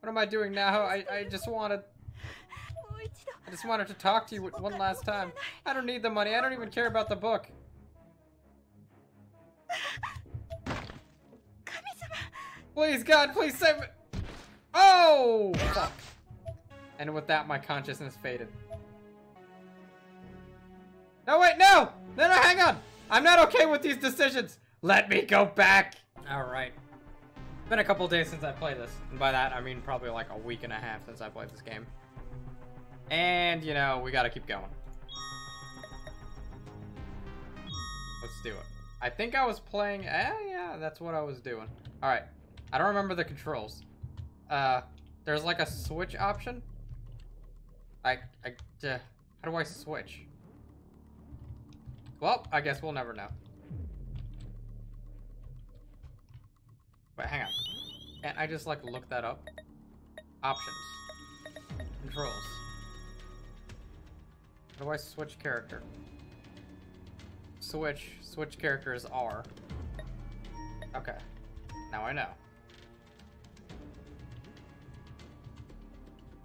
What am I doing now? I, I just wanted... I just wanted to talk to you one last time. I don't need the money. I don't even care about the book. Please, God, please save me. Oh! Fuck. And with that, my consciousness faded. No, wait, no! No, no, hang on! I'm not okay with these decisions! Let me go back! Alright. Been a couple days since I played this. And by that, I mean probably like a week and a half since I played this game. And, you know, we gotta keep going. Let's do it. I think I was playing... Eh, yeah, that's what I was doing. Alright. I don't remember the controls. Uh, there's like a switch option. I, I, uh, how do I switch? Well, I guess we'll never know. Wait, hang on. Can't I just like look that up? Options. Controls. How do I switch character? Switch. Switch character is R. Okay. Now I know.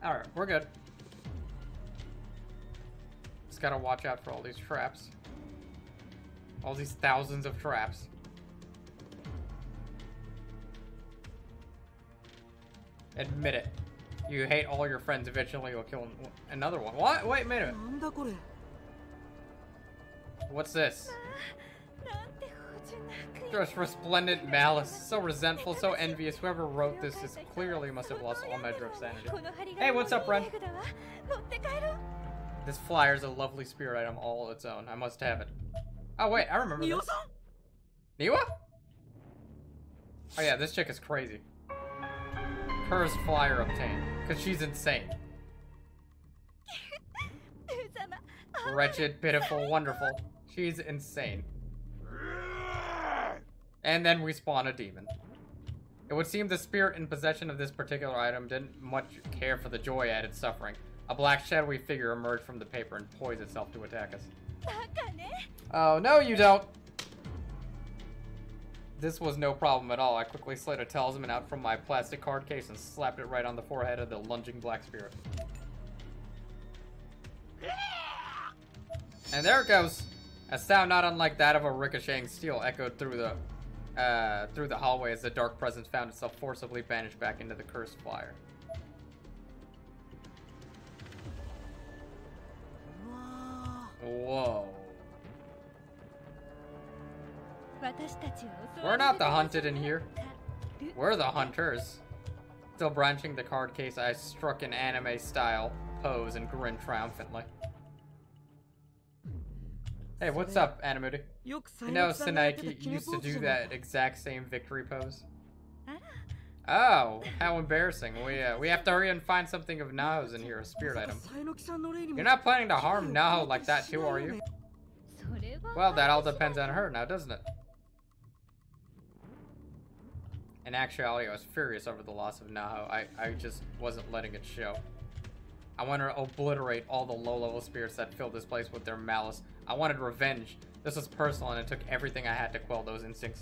Alright, we're good. Just gotta watch out for all these traps. All these thousands of traps. Admit it. You hate all your friends, eventually you'll kill another one. What? Wait a minute. What's this? Just resplendent malice, so resentful, so envious. Whoever wrote this is clearly must have lost all measure of sanity. Hey, what's up, Ren? This flyer is a lovely spirit item all its own. I must have it. Oh, wait, I remember this. Niwa? Oh, yeah, this chick is crazy. First flyer obtained. Because she's insane. Wretched, pitiful, wonderful. She's insane. And then we spawn a demon. It would seem the spirit in possession of this particular item didn't much care for the joy added suffering. A black shadowy figure emerged from the paper and poised itself to attack us. Oh, no you don't! This was no problem at all. I quickly slid a talisman out from my plastic card case and slapped it right on the forehead of the lunging black spirit. And there it goes. A sound not unlike that of a ricocheting steel echoed through the uh, through the hallway as the dark presence found itself forcibly banished back into the cursed fire. Whoa. We're not the hunted in here. We're the hunters. Still branching the card case, I struck an anime style pose and grinned triumphantly. Hey, what's up, Animuti? You know, Saenoki used to do that exact same victory pose. Oh, how embarrassing. We uh, we have to hurry and find something of Naho's in here, a spirit item. You're not planning to harm Naho like that too, are you? Well, that all depends on her now, doesn't it? In actuality, I was furious over the loss of Naho. I, I just wasn't letting it show. I wanted to obliterate all the low-level spirits that filled this place with their malice. I wanted revenge. This was personal, and it took everything I had to quell those instincts.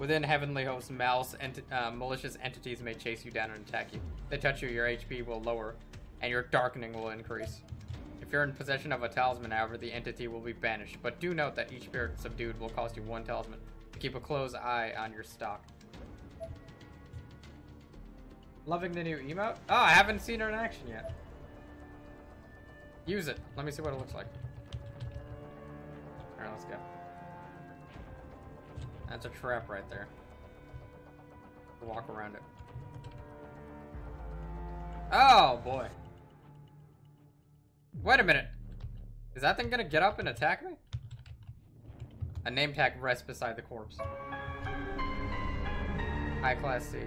Within Heavenly Hosts, malice ent uh, malicious entities may chase you down and attack you. They touch you, your HP will lower, and your darkening will increase. If you're in possession of a talisman, however, the entity will be banished. But do note that each spirit subdued will cost you one talisman. Keep a close eye on your stock. Loving the new emote? Oh, I haven't seen her in action yet. Use it. Let me see what it looks like. Alright, let's go. That's a trap right there. Walk around it. Oh, boy. Wait a minute. Is that thing gonna get up and attack me? A name tag rests beside the corpse. High class C.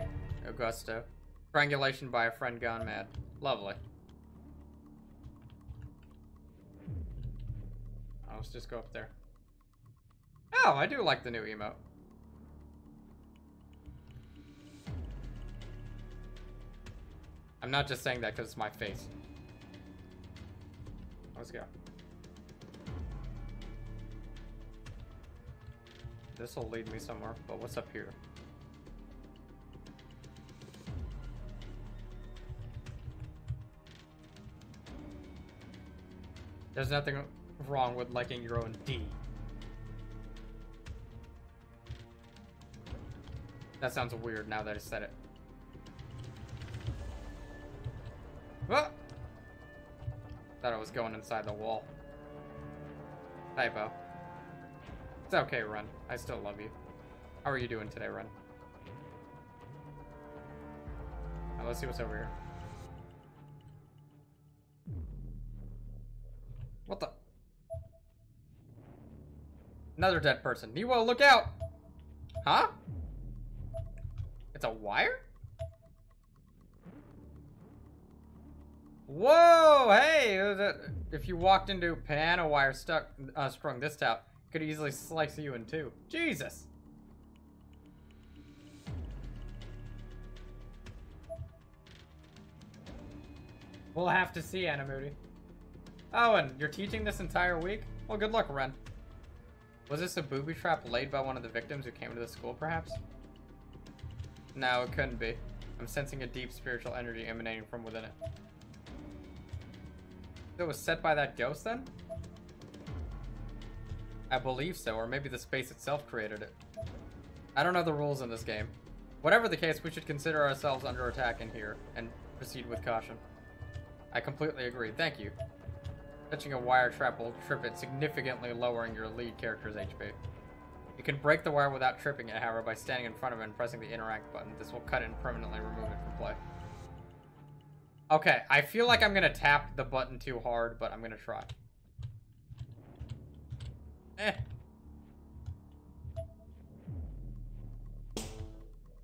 Augusto. Strangulation by a friend gone mad. Lovely. Oh, let's just go up there. Oh, I do like the new emote. I'm not just saying that because it's my face. Let's go. This will lead me somewhere, but what's up here? There's nothing wrong with liking your own D. That sounds weird now that I said it. What? Thought I was going inside the wall. Typo. It's okay, Run. I still love you. How are you doing today, Run? Let's see what's over here. What the? Another dead person. Niwa, look out! Huh? It's a wire? Whoa! Hey! If you walked into piano wire stuck, uh, strung this out, could easily slice you in two. Jesus! We'll have to see, Moody. Oh, and you're teaching this entire week? Well, good luck, Ren. Was this a booby trap laid by one of the victims who came to the school, perhaps? No, it couldn't be. I'm sensing a deep spiritual energy emanating from within it. It was set by that ghost, then? I believe so, or maybe the space itself created it. I don't know the rules in this game. Whatever the case, we should consider ourselves under attack in here, and proceed with caution. I completely agree. Thank you. Touching a wire trap will trip it, significantly lowering your lead character's HP. You can break the wire without tripping it, however, by standing in front of it and pressing the interact button. This will cut it and permanently remove it from play. Okay, I feel like I'm gonna tap the button too hard, but I'm gonna try. Eh.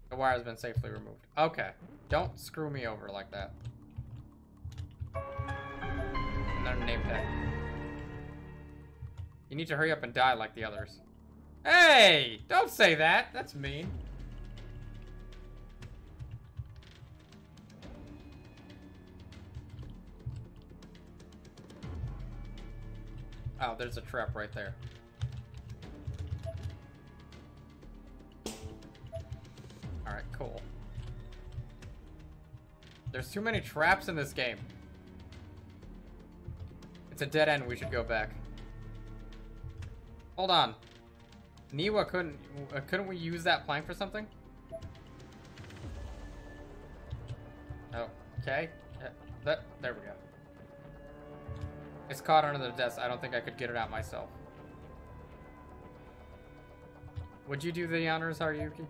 The wire has been safely removed. Okay. Don't screw me over like that. Another name tag. You need to hurry up and die like the others. Hey! Don't say that! That's mean. Oh, there's a trap right there. Alright, cool. There's too many traps in this game. It's a dead end. We should go back. Hold on. Niwa couldn't... Uh, couldn't we use that plank for something? Oh, okay. Uh, there we go. It's caught under the desk. I don't think I could get it out myself. Would you do the honors, Haruki?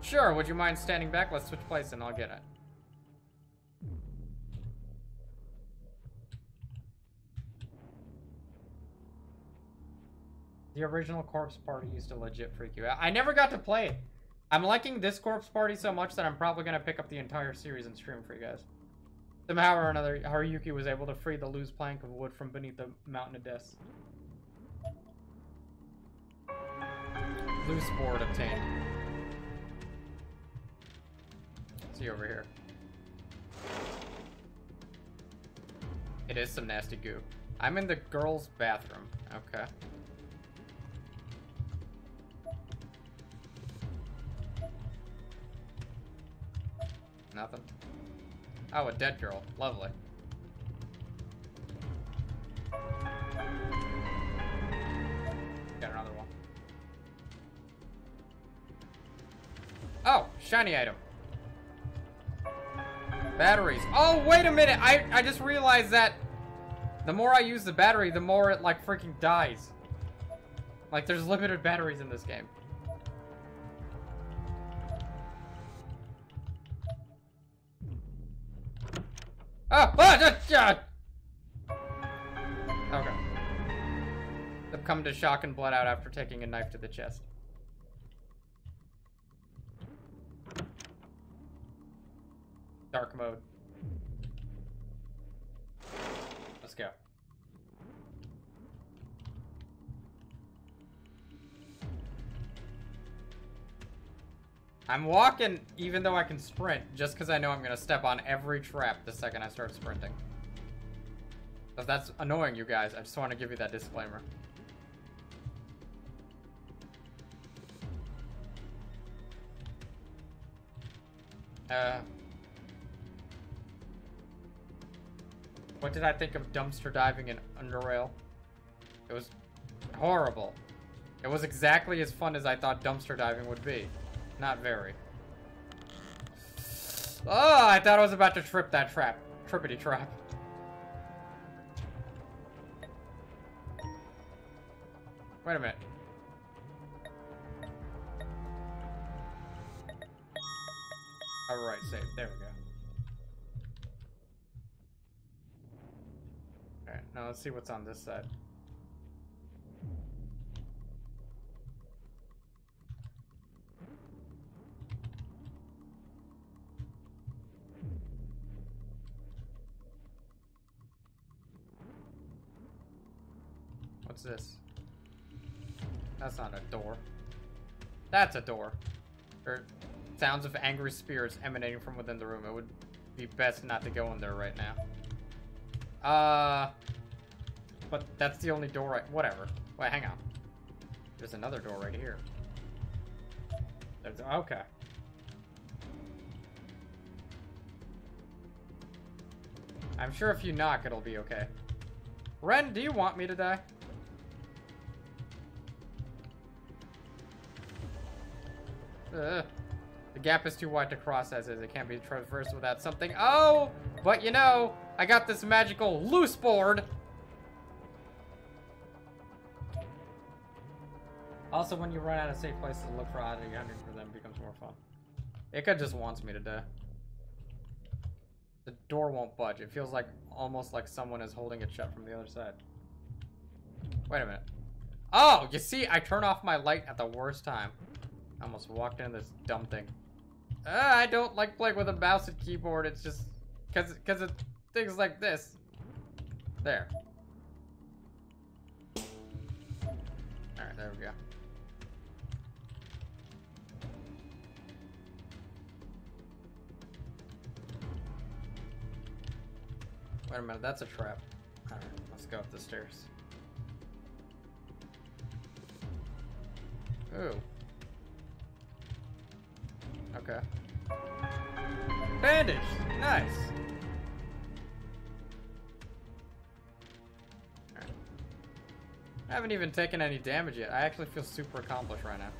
Sure, would you mind standing back? Let's switch place and I'll get it. The original Corpse Party used to legit freak you out. I never got to play it. I'm liking this Corpse Party so much that I'm probably going to pick up the entire series and stream for you guys. Somehow or another, Haruki was able to free the loose plank of wood from beneath the mountain of death. Loose board obtained. See over here. It is some nasty goo. I'm in the girls' bathroom. Okay. Nothing. Oh, a dead girl. Lovely. Got another one. Oh, shiny item. Batteries. Oh, wait a minute. I, I just realized that the more I use the battery, the more it, like, freaking dies. Like, there's limited batteries in this game. Ah! Ah! Ah! ah. Okay. They've come to shock and blood out after taking a knife to the chest. dark mode. Let's go. I'm walking even though I can sprint, just because I know I'm going to step on every trap the second I start sprinting. If that's annoying you guys, I just want to give you that disclaimer. Uh... what did I think of dumpster diving in Underrail? It was horrible. It was exactly as fun as I thought dumpster diving would be. Not very. Oh, I thought I was about to trip that trap. Trippity trap. Wait a minute. Alright, save. There we go. Alright, now let's see what's on this side. What's this? That's not a door. That's a door. There sounds of angry spirits emanating from within the room. It would be best not to go in there right now. Uh, but that's the only door right. Whatever. Wait, hang on. There's another door right here. There's okay. I'm sure if you knock, it'll be okay. Ren, do you want me to die? Ugh. The gap is too wide to cross as is. It can't be traversed without something. Oh! But you know, I got this magical loose board. Also, when you run out of safe places to look for oddity, hunting for them becomes more fun. Ika just wants me to die. The door won't budge. It feels like almost like someone is holding it shut from the other side. Wait a minute. Oh, you see, I turn off my light at the worst time. I almost walked into this dumb thing. Uh, I don't like playing with a mouse and keyboard. It's just because because of things like this. There. All right, there we go. Wait a minute, that's a trap. Alright, let's go up the stairs. Ooh. Okay. Bandage! Nice! I haven't even taken any damage yet. I actually feel super accomplished right now.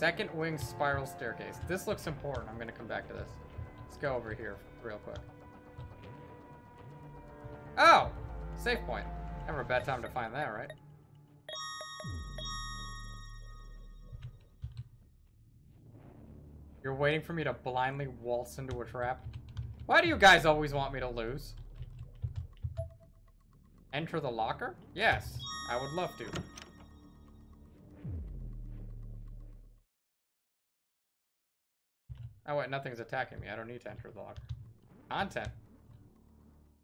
Second wing spiral staircase. This looks important. I'm gonna come back to this. Let's go over here real quick. Oh! Safe point. Never a bad time to find that, right? You're waiting for me to blindly waltz into a trap? Why do you guys always want me to lose? Enter the locker? Yes, I would love to. Oh wait, nothing's attacking me. I don't need to enter the locker. Content.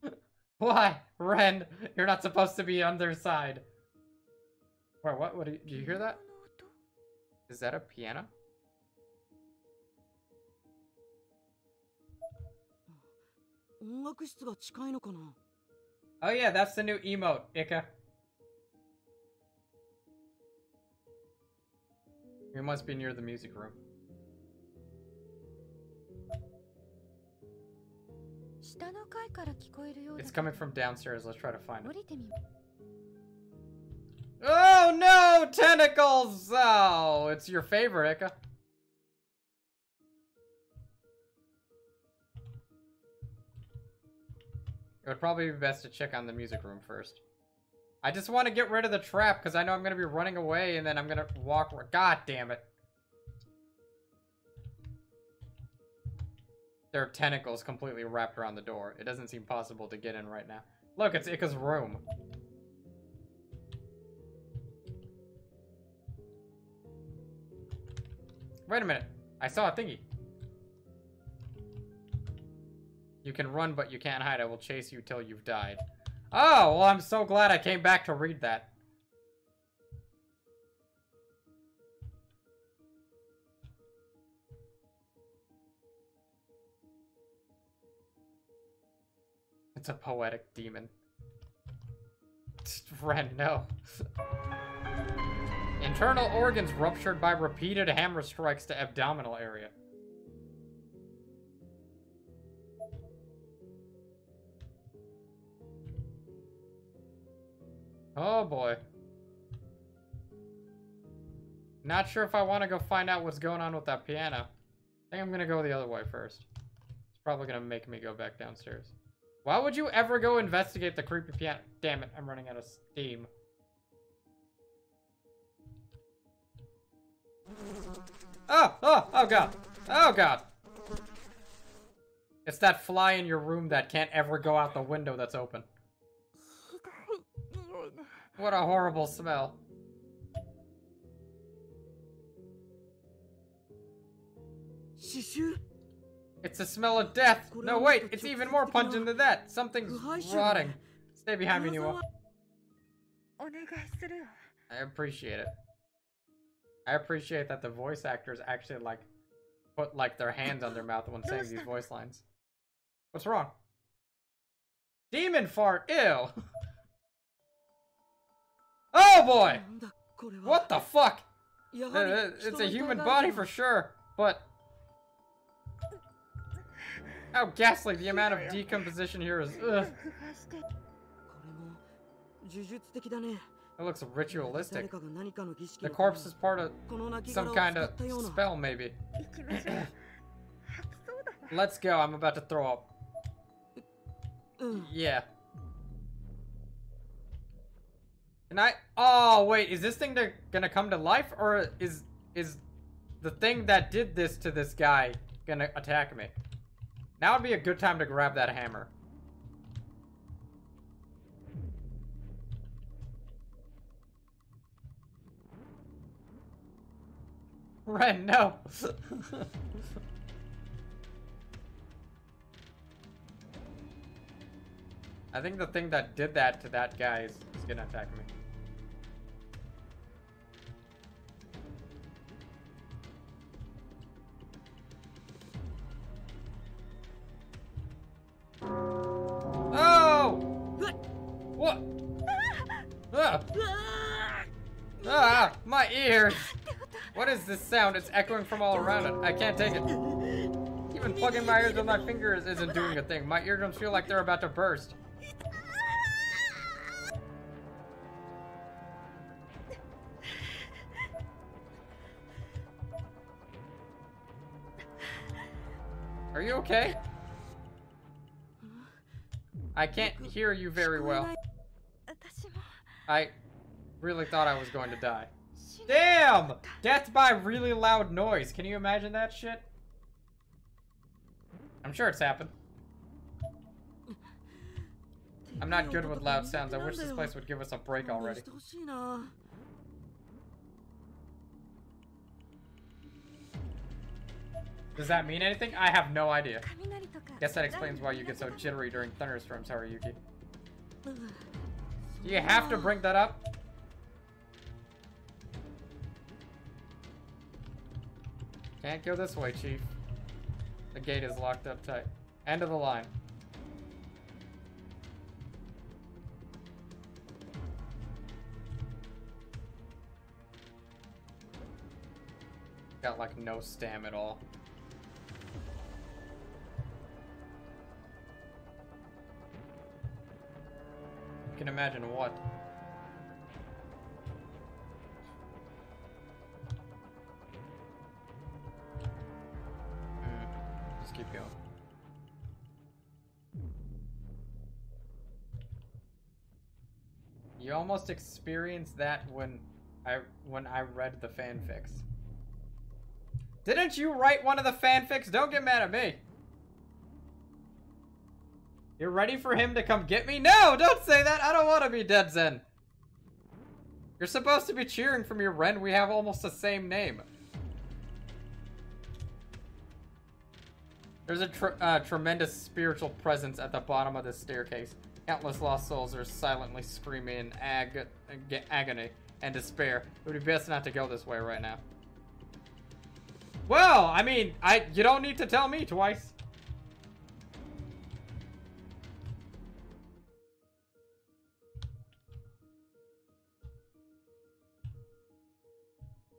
Why, Ren? You're not supposed to be on their side. Wait, what? What? Do you, you hear that? Is that a piano? Oh yeah, that's the new emote, Ika. We must be near the music room. It's coming from downstairs. Let's try to find it. Oh no! Tentacles! Oh, it's your favorite, Ika. It would probably be best to check on the music room first. I just want to get rid of the trap because I know I'm going to be running away and then I'm going to walk... God damn it. There are tentacles completely wrapped around the door. It doesn't seem possible to get in right now. Look, it's Ika's room. Wait a minute. I saw a thingy. You can run, but you can't hide. I will chase you till you've died. Oh, well, I'm so glad I came back to read that. It's a poetic demon. Ren, no. Internal organs ruptured by repeated hammer strikes to abdominal area. Oh boy. Not sure if I want to go find out what's going on with that piano. I think I'm gonna go the other way first. It's probably gonna make me go back downstairs. Why would you ever go investigate the creepy piano? Damn it, I'm running out of steam. Oh, oh, oh god. Oh god. It's that fly in your room that can't ever go out the window that's open. What a horrible smell. Shishu? It's the smell of death. No, wait, it's even more pungent than that. Something's rotting. Stay behind me, Niwa. I appreciate it. I appreciate that the voice actors actually, like, put, like, their hands on their mouth when saying these voice lines. What's wrong? Demon fart, ew! oh boy! What the fuck? It's a human body for sure, but how ghastly the amount of decomposition here is. Ugh. It looks ritualistic. The corpse is part of some kind of spell, maybe. Let's go, I'm about to throw up. Yeah. And I- Oh, wait, is this thing to, gonna come to life? Or is- is the thing that did this to this guy gonna attack me? Now would be a good time to grab that hammer. Ren, no. I think the thing that did that to that guy is, is gonna attack me. What? Ah! Ah! My ears! What is this sound? It's echoing from all around it. I can't take it. Even plugging my ears with my fingers isn't doing a thing. My eardrums feel like they're about to burst. Are you okay? I can't hear you very well. I really thought I was going to die. Damn! Death by really loud noise. Can you imagine that shit? I'm sure it's happened. I'm not good with loud sounds. I wish this place would give us a break already. Does that mean anything? I have no idea. Guess that explains why you get so jittery during thunderstorms, Haruyuki you have to bring that up? Can't go this way, Chief. The gate is locked up tight. End of the line. Got like no stam at all. Can imagine what. Hmm, keep going. You almost experienced that when I when I read the fanfics. Didn't you write one of the fanfics? Don't get mad at me. You're ready for him to come get me? No, don't say that. I don't want to be dead Zen. You're supposed to be cheering from your Ren. We have almost the same name. There's a tr uh, tremendous spiritual presence at the bottom of this staircase. Countless lost souls are silently screaming in ag ag agony and despair. It would be best not to go this way right now. Well, I mean, I you don't need to tell me twice.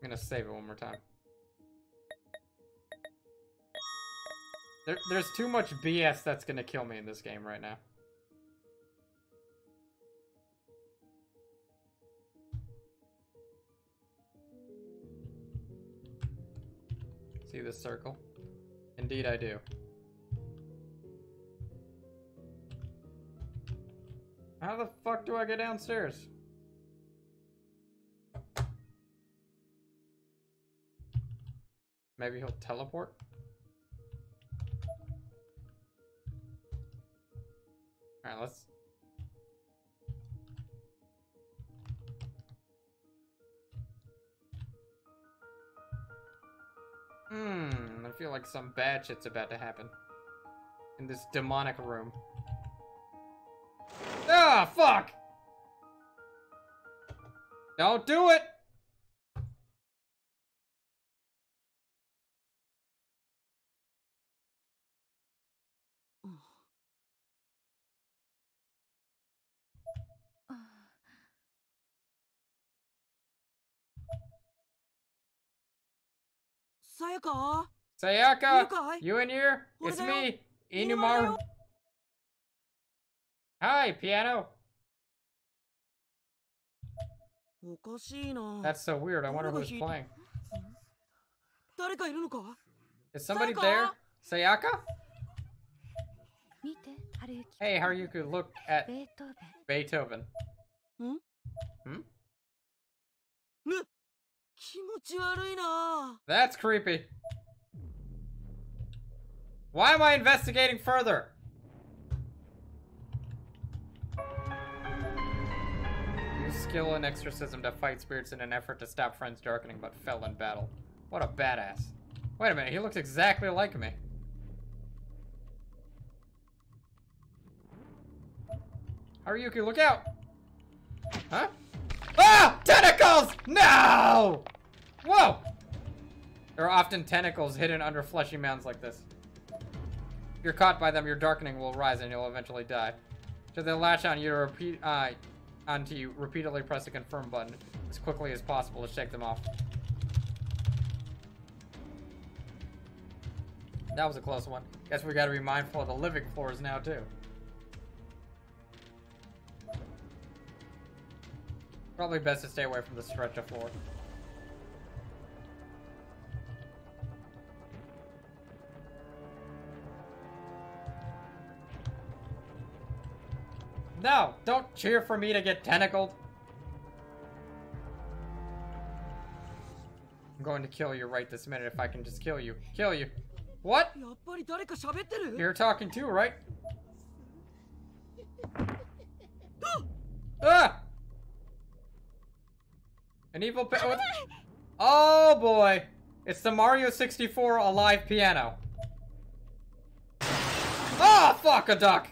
Gonna save it one more time. There, there's too much BS that's gonna kill me in this game right now. See this circle? Indeed I do. How the fuck do I get downstairs? Maybe he'll teleport? Alright, let's... Hmm, I feel like some bad shit's about to happen. In this demonic room. Ah, fuck! Don't do it! Sayaka. Sayaka. You in here? It's me, Inumaru. Hi, piano. That's so weird. I wonder who's playing. Is somebody there? Sayaka? Hey, Haruki, look at Beethoven. Hmm? Hmm? That's creepy. Why am I investigating further? Use skill and exorcism to fight spirits in an effort to stop friends darkening but fell in battle. What a badass. Wait a minute, he looks exactly like me. Haruyuki, look out! Huh? Ah! Tentacles! No! Whoa! There are often tentacles hidden under fleshy mounds like this. If you're caught by them, your darkening will rise and you'll eventually die. Should they latch on you to repeat uh, onto you, repeatedly press the confirm button as quickly as possible to shake them off. That was a close one. Guess we gotta be mindful of the living floors now too. Probably best to stay away from the stretcher floor. No, don't cheer for me to get tentacled. I'm going to kill you right this minute if I can just kill you. Kill you. What? You're talking too, right? ah! An evil pa- Oh boy! It's the Mario 64 alive piano. Ah, oh, fuck a duck!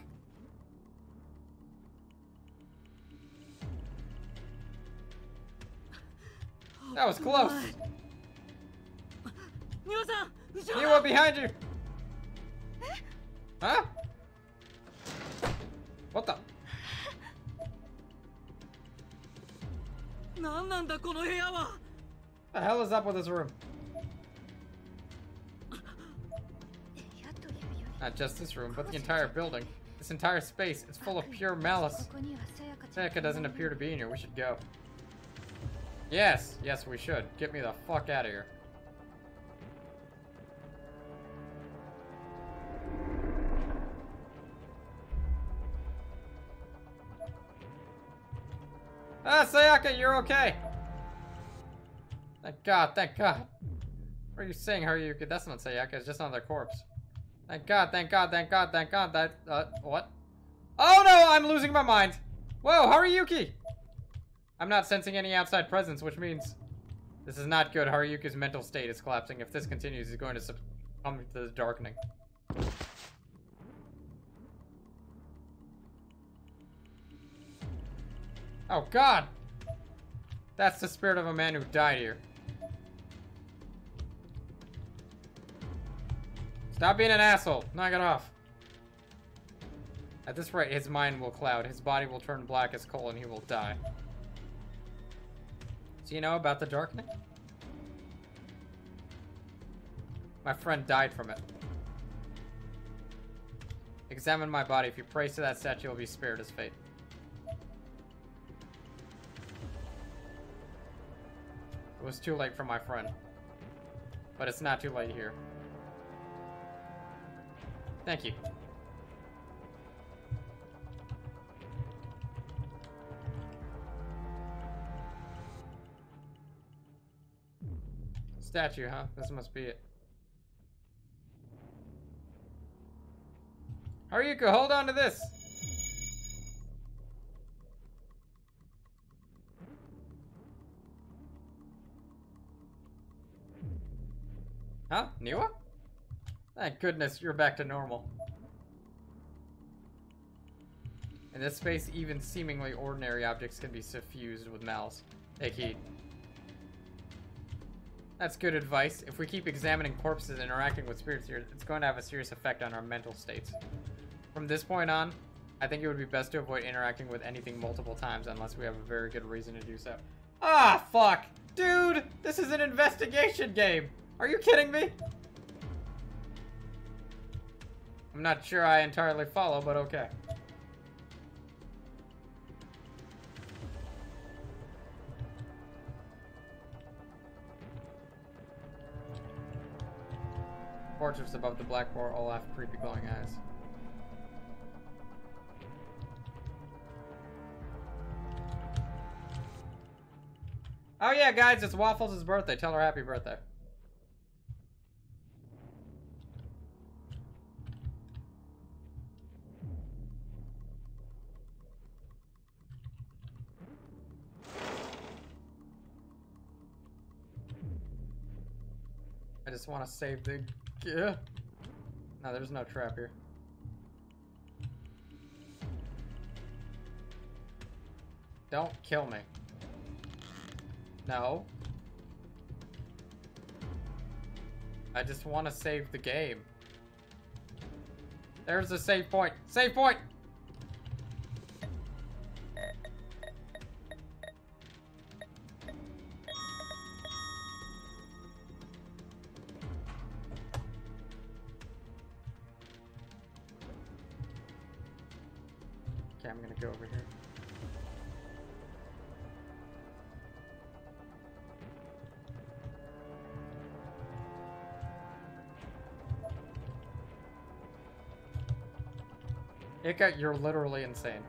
that was close. Niwa, behind you! Huh? What the? What The hell is up with this room? Not just this room, but the entire building. This entire space is full of pure malice. Sayaka doesn't appear to be in here. We should go. Yes, yes, we should. Get me the fuck out of here. Ah, Sayaka, you're okay. Thank God, thank God. What are you saying, Haruka? That's not Sayaka, it's just another corpse. Thank God, thank God, thank God, thank God, that, uh, what? Oh no, I'm losing my mind. Whoa, Haruyuki! I'm not sensing any outside presence, which means this is not good. Haruyuki's mental state is collapsing. If this continues, he's going to succumb to the darkening. Oh god! That's the spirit of a man who died here. Stop being an asshole. Knock it off. At this rate, his mind will cloud, his body will turn black as coal, and he will die. Do you know about the darkening? My friend died from it. Examine my body. If you pray to that statue, you'll be spared his fate. It was too late for my friend. But it's not too late here. Thank you. Statue, huh? This must be it. Haruka, hold on to this! Huh? Niwa? Thank goodness you're back to normal. In this space, even seemingly ordinary objects can be suffused with malice. Take heed. That's good advice. If we keep examining corpses and interacting with spirits here, it's going to have a serious effect on our mental states. From this point on, I think it would be best to avoid interacting with anything multiple times unless we have a very good reason to do so. Ah, fuck! Dude, this is an investigation game! Are you kidding me? I'm not sure I entirely follow, but okay. Portraits above the blackboard all have creepy glowing eyes. Oh yeah, guys, it's Waffles' birthday. Tell her happy birthday. I just want to save the... Yeah. No, there's no trap here. Don't kill me. No. I just want to save the game. There's a save point. Save point! Okay, I'm gonna go over here. Ika, you're literally insane.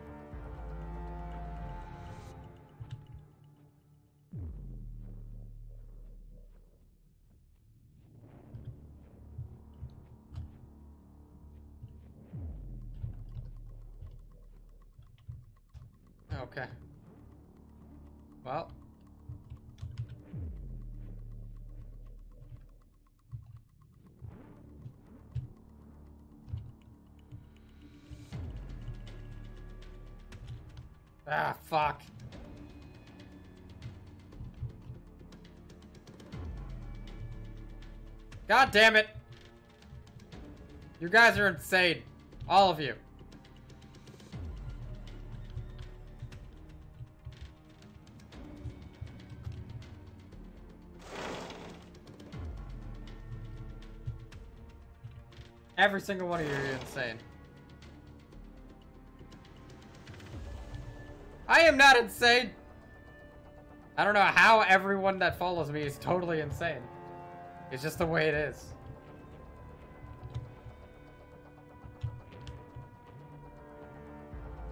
God damn it. You guys are insane. All of you. Every single one of you are insane. I am not insane! I don't know how everyone that follows me is totally insane. It's just the way it is.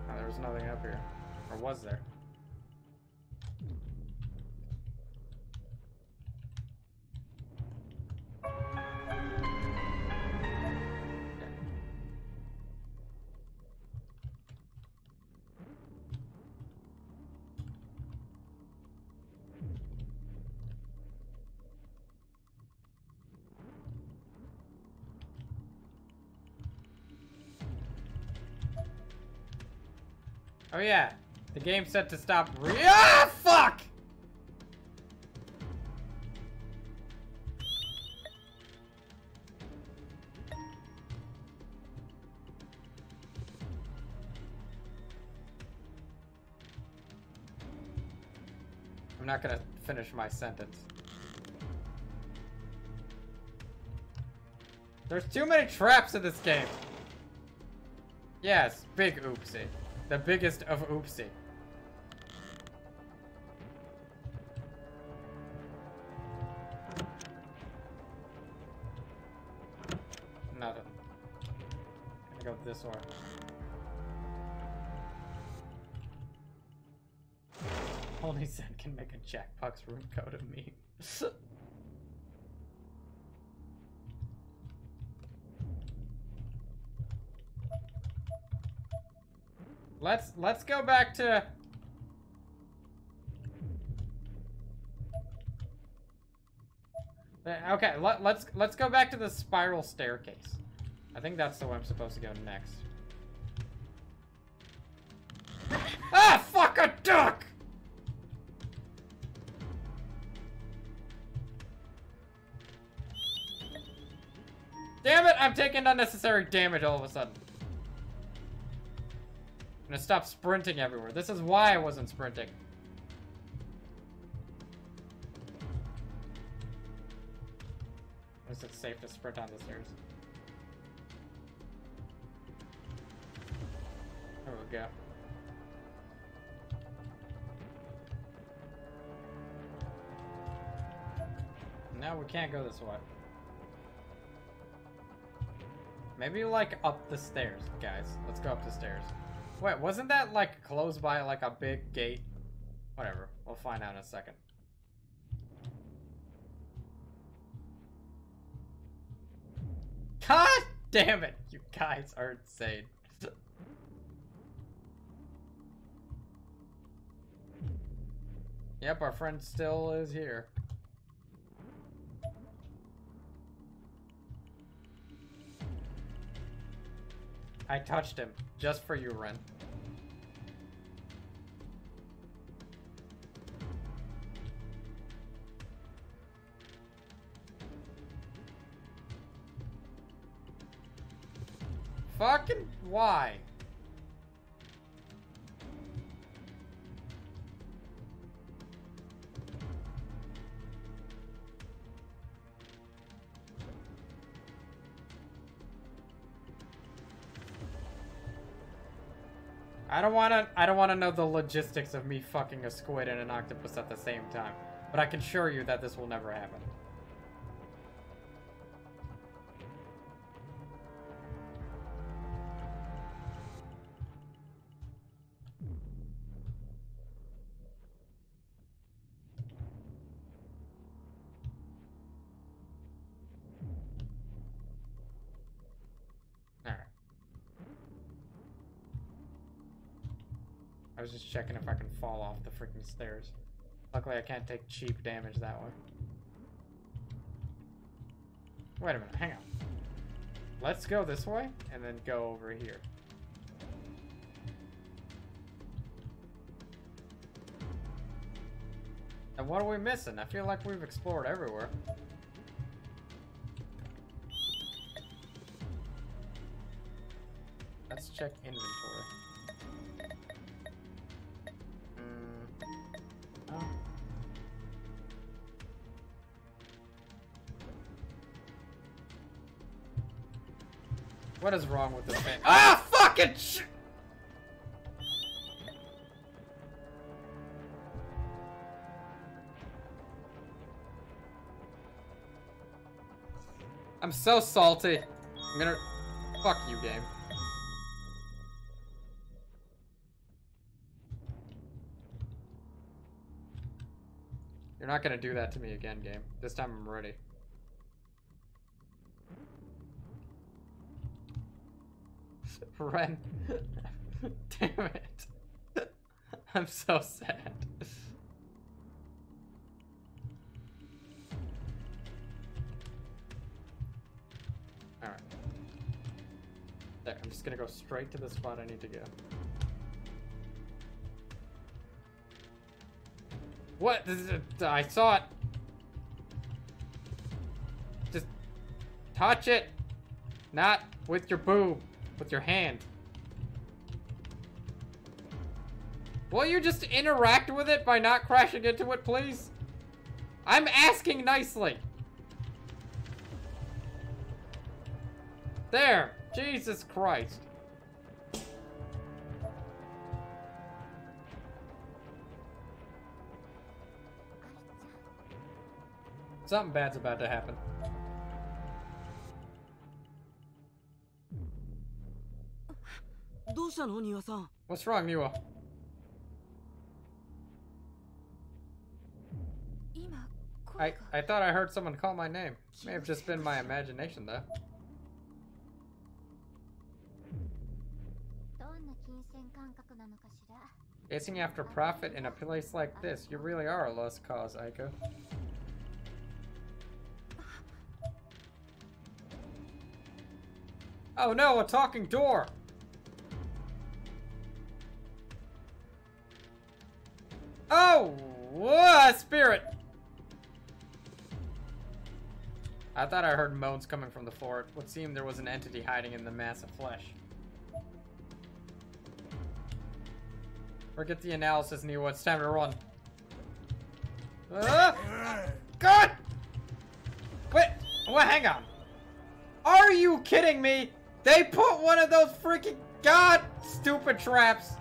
Oh, there was nothing up here. Or was there? Yeah, the game's set to stop re- Ah, fuck! I'm not gonna finish my sentence. There's too many traps in this game. Yes, big oopsie. The biggest of oopsie. Nothing. Gonna go this way. Only Zen can make a Jackbox room code of me. let's let's go back to Uh, Okay, let, let's let's go back to the spiral staircase. I think that's the way I'm supposed to go next. Ah, fuck a duck! Damn it, I'm taking unnecessary damage all of a sudden. I'm gonna stop sprinting everywhere. This is why I wasn't sprinting. Is it safe to sprint down the stairs? There we go. No, we can't go this way. Maybe like up the stairs, guys. Let's go up the stairs. Wait, wasn't that like closed by like a big gate? Whatever. We'll find out in a second. God damn it! You guys are insane. yep, our friend still is here. I touched him, just for you, Ren. Fucking why? I don't wanna I don't wanna know the logistics of me fucking a squid and an octopus at the same time. But I can assure you that this will never happen. Just checking if I can fall off the freaking stairs. Luckily I can't take cheap damage that way. Wait a minute, hang on. Let's go this way and then go over here. And what are we missing? I feel like we've explored everywhere. Let's check inventory. What is wrong with this man? Ah, fucking sh- I'm so salty. I'm gonna... Fuck you, game. You're not gonna do that to me again, game. This time I'm ready. Ren. Damn it. I'm so sad. Alright. There, I'm just gonna go straight to the spot I need to go. What? This is a- I saw it. Just touch it. Not with your boob, with your hand. Will you just interact with it by not crashing into it, please? I'm asking nicely. There! Jesus Christ. Something bad's about to happen. したの庭さん What's wrong, Niwa? 今声 I, が I thought I heard someone call my name. May have just been my imagination, though. どんな金銭感覚なのかしら Chasing after profit in a place like this, you really are a lost cause, Aiko. Oh no, a talking door! Thought I heard moans coming from the floor. It would seem there was an entity hiding in the mass of flesh. Forget the analysis, Neo. It's time to run. Ah! God! Wait! Well, hang on. Are you kidding me? They put one of those freaking god stupid traps.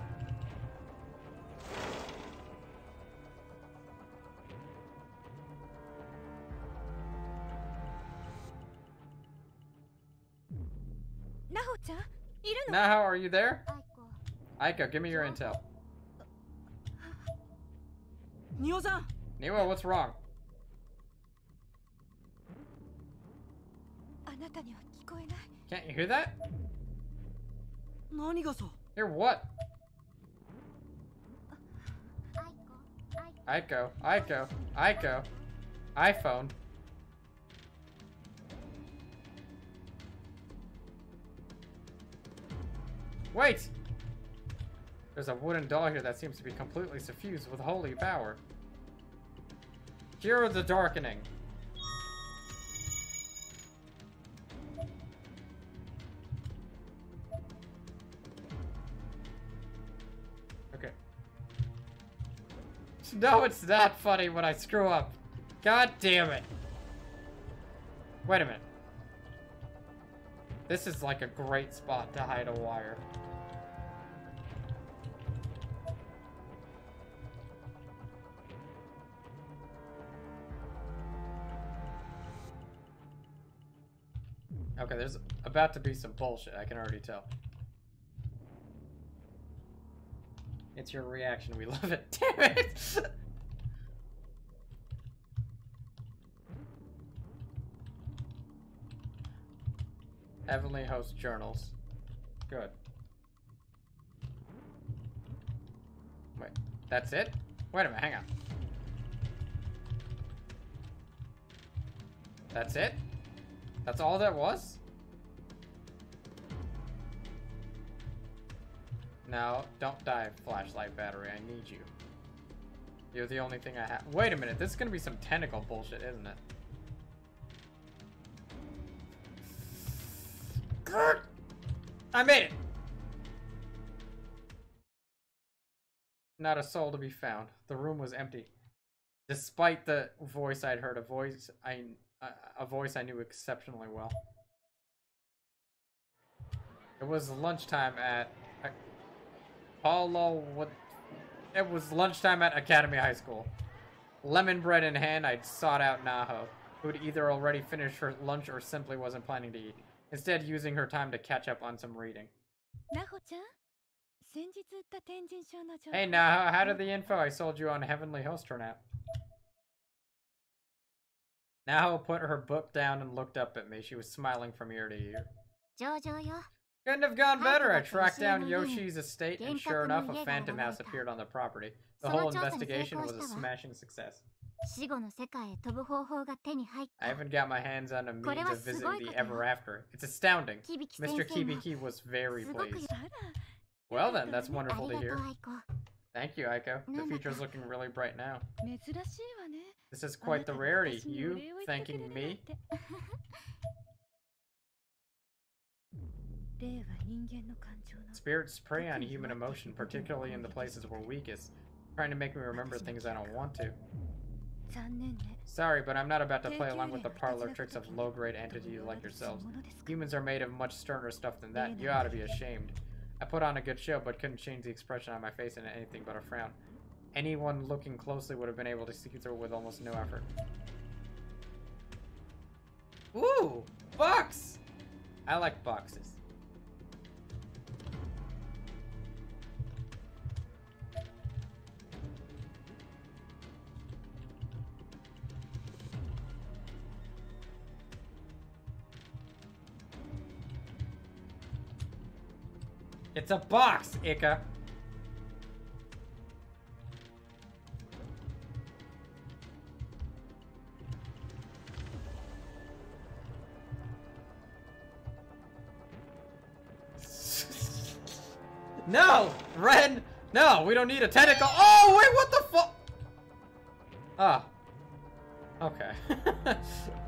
Naho, are you there? Aiko, give me your intel. Neo-san! What's wrong? Can't you hear that? Hear what? Aiko, Aiko, Aiko, iPhone. Wait! There's a wooden doll here that seems to be completely suffused with holy power. Cure the darkening. Okay. No, it's not funny when I screw up. God damn it. Wait a minute. This is like a great spot to hide a wire. Okay, there's about to be some bullshit, I can already tell. It's your reaction, we love it. Damn it! Heavenly Host Journals. Good. Wait, that's it? Wait a minute, hang on. That's it? That's all that was? No, don't die, flashlight battery. I need you. You're the only thing I have. Wait a minute, this is gonna be some tentacle bullshit, isn't it? I made it! Not a soul to be found. The room was empty. Despite the voice I'd heard, a voice I a, voice I knew exceptionally well. It was lunchtime at Paulo. What? It was lunchtime at Academy High School. Lemon bread in hand, I'd sought out Naho, who'd either already finished her lunch or simply wasn't planning to eat instead using her time to catch up on some reading. Hey now, how did the info I sold you on Heavenly Host turn out? Naho put her book down and looked up at me. She was smiling from ear to ear. Couldn't have gone better. I tracked down Yoshi's estate, and sure enough, a phantom house appeared on the property. The whole investigation was a smashing success. 死後の世界へ飛ぶ方法が手に入っ I た haven't got my hands on a means これは of す visiting ごい the ことよ。 ever after. It's astounding. キビキ先 Mr. 生も Kibiki was very すごく pleased. あら Well then, that's あ wonderful り to がと hear. うアイコ Thank you, Aiko. The なんだか future's looking really bright now. 珍しいわね This is あな quite た the が rarity. 私にお You 礼を言ってくれ thanking るなん me? て霊は人間の感情の Spirits prey on human emotion, particularly in the places we're weakest, trying to make me remember things I don't want to. Sorry, but I'm not about to play along with the parlor tricks of low-grade entities like yourselves. Humans are made of much sterner stuff than that. You ought to be ashamed. I put on a good show, but couldn't change the expression on my face into anything but a frown. Anyone looking closely would have been able to see through with almost no effort. Ooh! Bucks! I like boxes. It's a box, Ika. No! Ren! No, we don't need a tentacle. Oh, wait, what the fuck? Ah. Okay.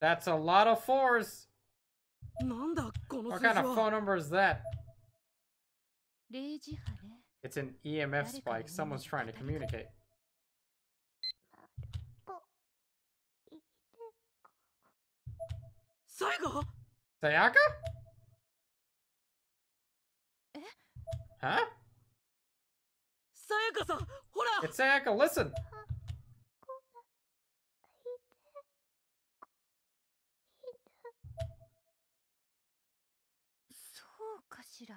That's a lot of fours. What kind of phone number is that? It's an EMF spike. Someone's trying to communicate. Sayaka? Huh? Sayaka-san, It's Sayaka, listen! しら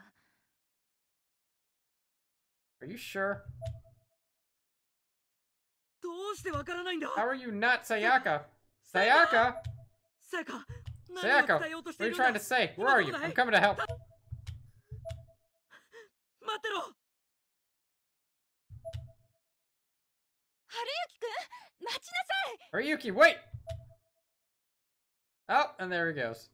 Are you sure? どうしてわからないんだ How are you not Sayaka? Sayaka? さやか Sayaka, 何を伝えようとし what て are い you るんだ trying to say? Where are you? I'm coming to help. 待ってろ春雪くん待ちなさい Ryuki, wait! Oh, and there he goes.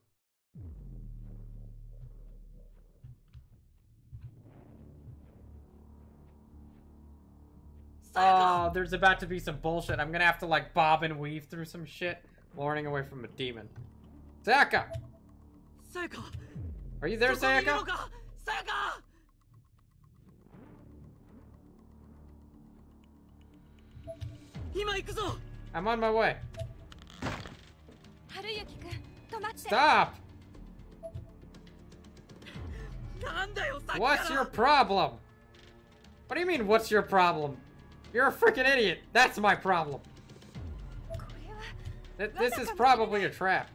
Oh, there's about to be some bullshit. I'm gonna have to like bob and weave through some shit. Warning away from a demon. Sayaka! Sayaka! Are you there, Sayaka? Sayaka! I'm on my way. Stop! What's your problem? What do you mean, what's your problem? You're a freaking idiot. That's my problem. Th this is probably a trap.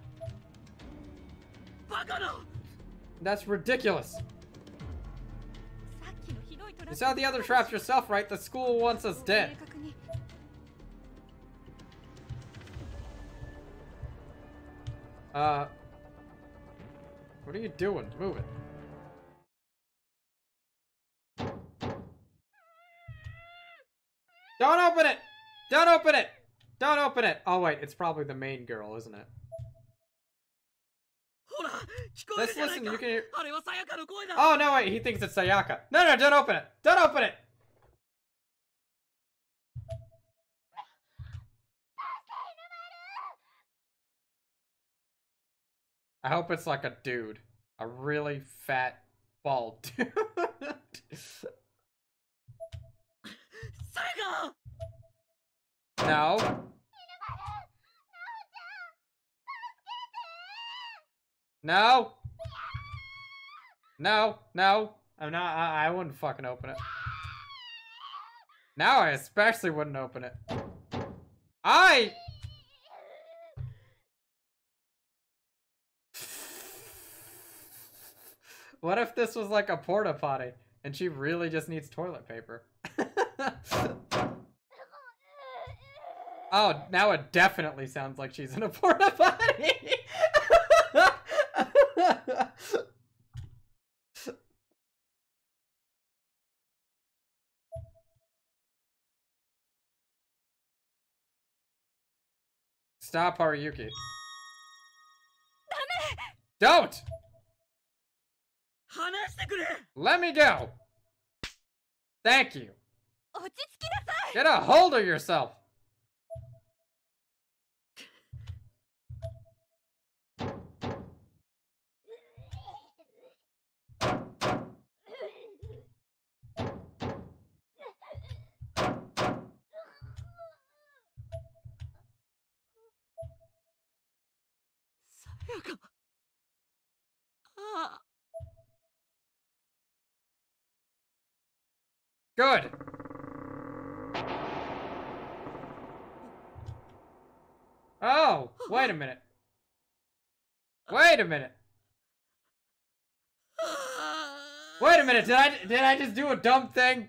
That's ridiculous. You saw the other traps yourself, right? The school wants us dead. Uh... What are you doing? Move it. Don't open it! Don't open it! Don't open it! Oh wait, it's probably the main girl, isn't it? Let's listen, you can hear- Oh no wait, he thinks it's Sayaka. No no, don't open it! Don't open it! I hope it's like a dude. A really fat, bald dude. Oh, no. No. No, no. I'm not, I, I wouldn't fucking open it. Now I especially wouldn't open it. I... What if this was like a porta potty and she really just needs toilet paper? oh, now it definitely sounds like she's in a porta potty. Stop, Haruyuki. Don't! Let me go! Thank you. Get a hold of yourself! Ah! Good. Oh, wait a minute. Wait a minute. Wait a minute, did I did I just do a dumb thing?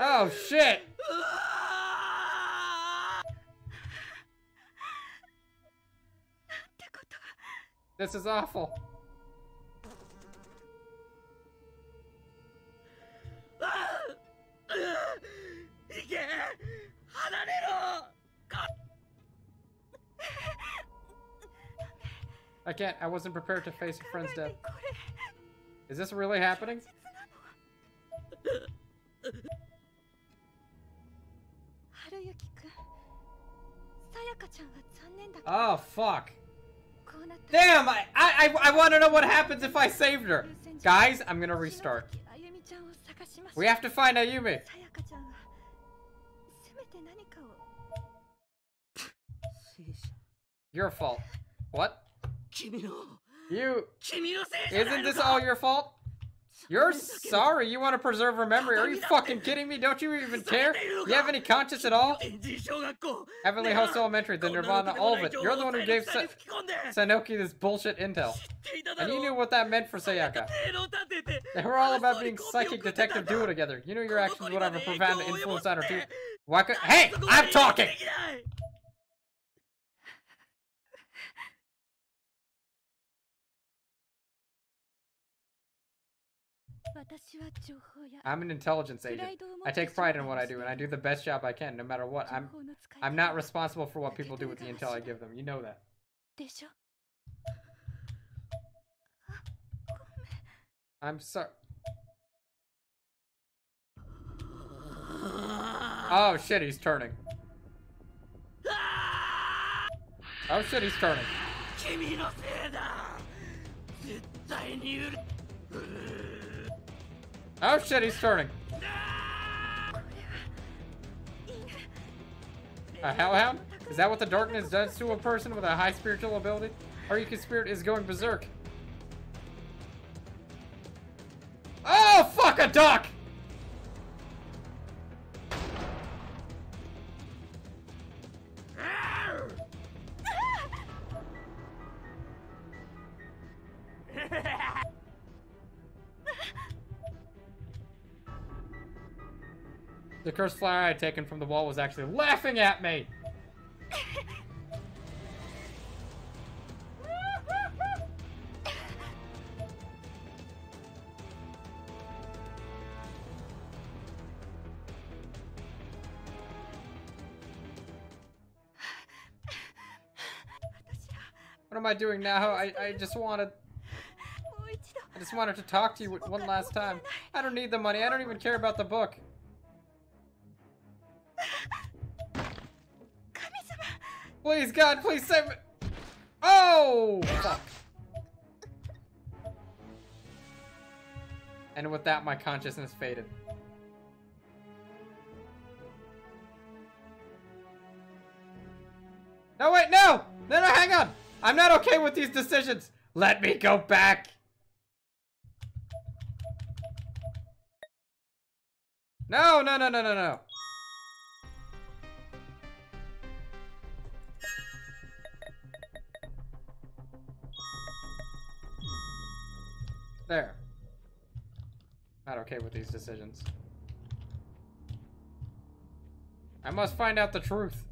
Oh shit! This is awful. I can't. I wasn't prepared to face a friend's death. Is this really happening? Oh, fuck. Damn, I, I, I want to know what happens if I saved her. Guys, I'm going to restart. We have to find Ayumi. Your fault. What? You. Isn't this all your fault? You're sorry you want to preserve her memory. Are you fucking kidding me? Don't you even care? You have any conscience at all? Heavenly Host Elementary, the Nirvana, all of it. You're the one who gave Sa Saenoki this bullshit intel. And you knew what that meant for Sayaka. They were all about being psychic detective duo together. You knew your actions would have a profound influence on her too. Why could- HEY! I'm talking! I'm an intelligence agent. I take pride in what I do, and I do the best job I can, no matter what. I'm I'm not responsible for what people do with the intel I give them. You know that. I'm sorry. Oh shit, he's turning. Oh shit, he's turning. Oh shit, he's turning. A hellhound? Is that what the darkness does to a person with a high spiritual ability? Haruka's spirit is going berserk. Oh, fuck a duck! cursed flower I had taken from the wall was actually laughing at me! What am I doing now? I, I just wanted... I just wanted to talk to you one last time. I don't need the money. I don't even care about the book. Please, God, please save me. Oh, fuck. And with that, my consciousness faded. No, wait, no! No, no, hang on! I'm not okay with these decisions! Let me go back! No, no, no, no, no, no. There. Not okay with these decisions. I must find out the truth.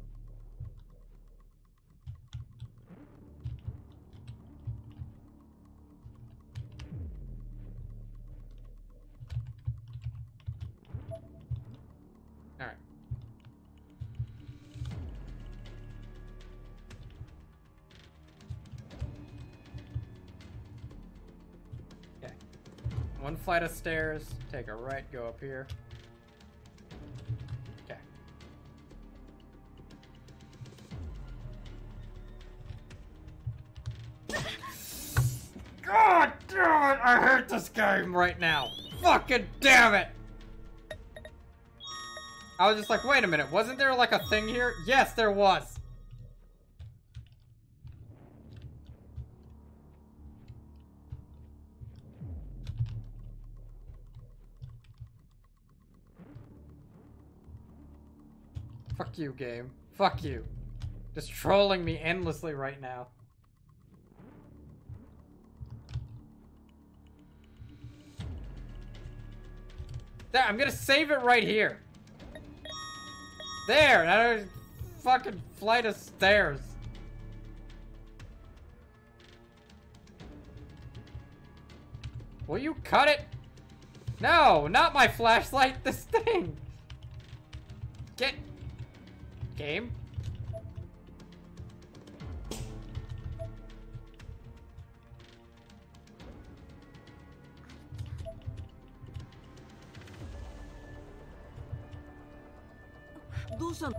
Flight of stairs, take a right, go up here. Okay. God damn it! I hate this game right now. Fucking damn it! I was just like, wait a minute, wasn't there like a thing here? Yes, there was. You, game. Fuck you. Just trolling me endlessly right now. There, I'm gonna save it right here. There, now fucking flight of stairs. Will you cut it? No, not my flashlight, this thing. Game. Go. ど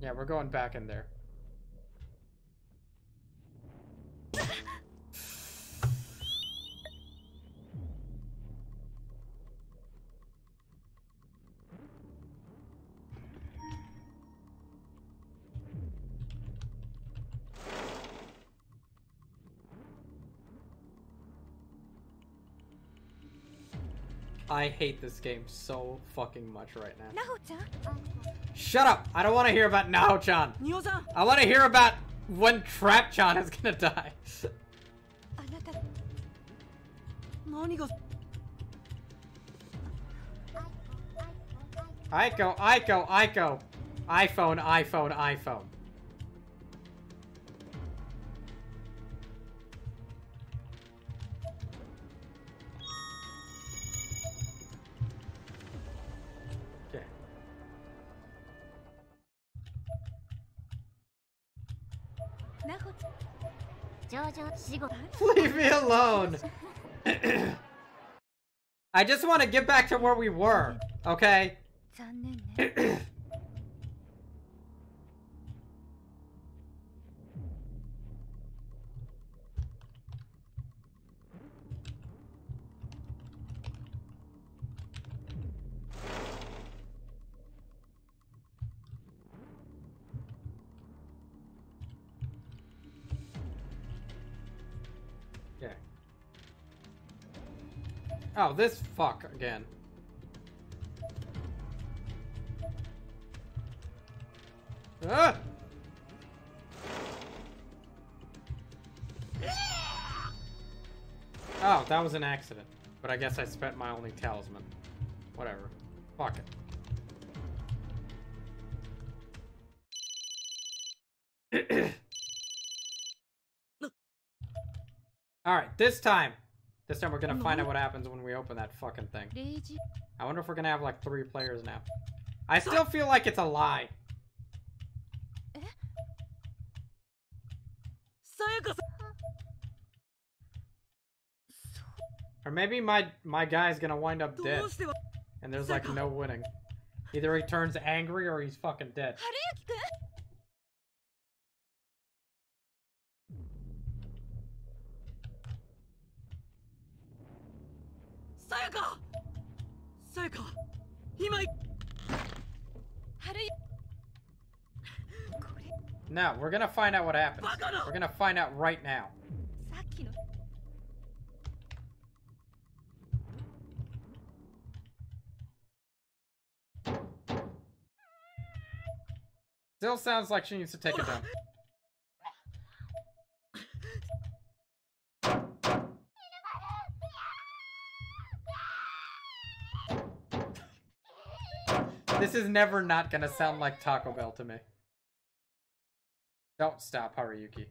Yeah, we're going back in there. I hate this game so fucking much right now. Naho-chan? Shut up! I don't want to hear about Naho-chan. I want to hear about when Trap-chan is gonna die. Aiko, Aiko, Aiko. iPhone, iPhone, iPhone. Alone. I just want to get back to where we were, okay? Oh, this fuck again. Ah! Oh, that was an accident. But I guess I spent my only talisman. Whatever. Fuck it. Alright, this time. This time we're gonna find out what happens when we open that fucking thing. I wonder if we're gonna have like three players now. I still feel like it's a lie. Or maybe my my guy's gonna wind up dead. And there's like no winning. Either he turns angry or he's fucking dead. now. We're gonna find out what happens. We're gonna find out right now. Still sounds like she needs to take a dump. This is never not gonna sound like Taco Bell to me. Don't stop, Haruyuki.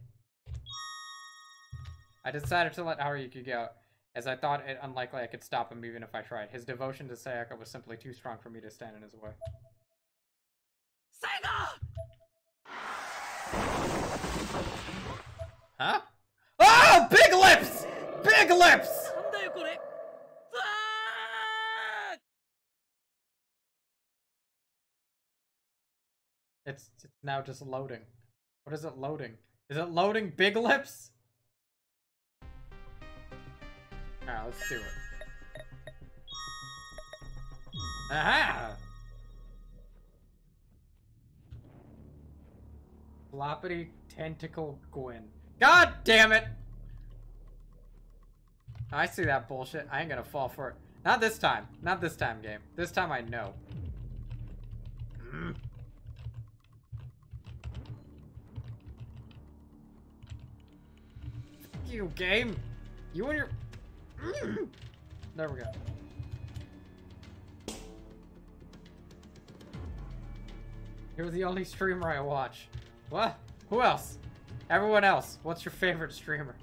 I decided to let Haruyuki go, as I thought it unlikely I could stop him even if I tried. His devotion to Sayaka was simply too strong for me to stand in his way. Sayaka! Huh? Oh! Big lips! Big lips! It's, it's now just loading. What is it loading? Is it loading big lips? Alright, let's do it. Aha! Floppity tentacle Gwen. God damn it! I see that bullshit. I ain't gonna fall for it. Not this time. Not this time, game. This time I know. Mm. You, game. You and your. Mm. There we go. You're the only streamer I watch. What? Who else? Everyone else. What's your favorite streamer?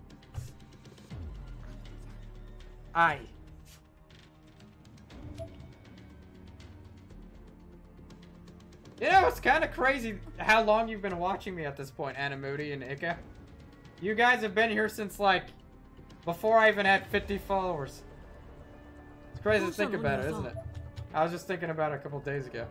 I. You know, it's kind of crazy how long you've been watching me at this point, Animudi and Ika. You guys have been here since, like, before I even had 50 followers. It's crazy to think about it, isn't it? I was just thinking about it a couple days ago.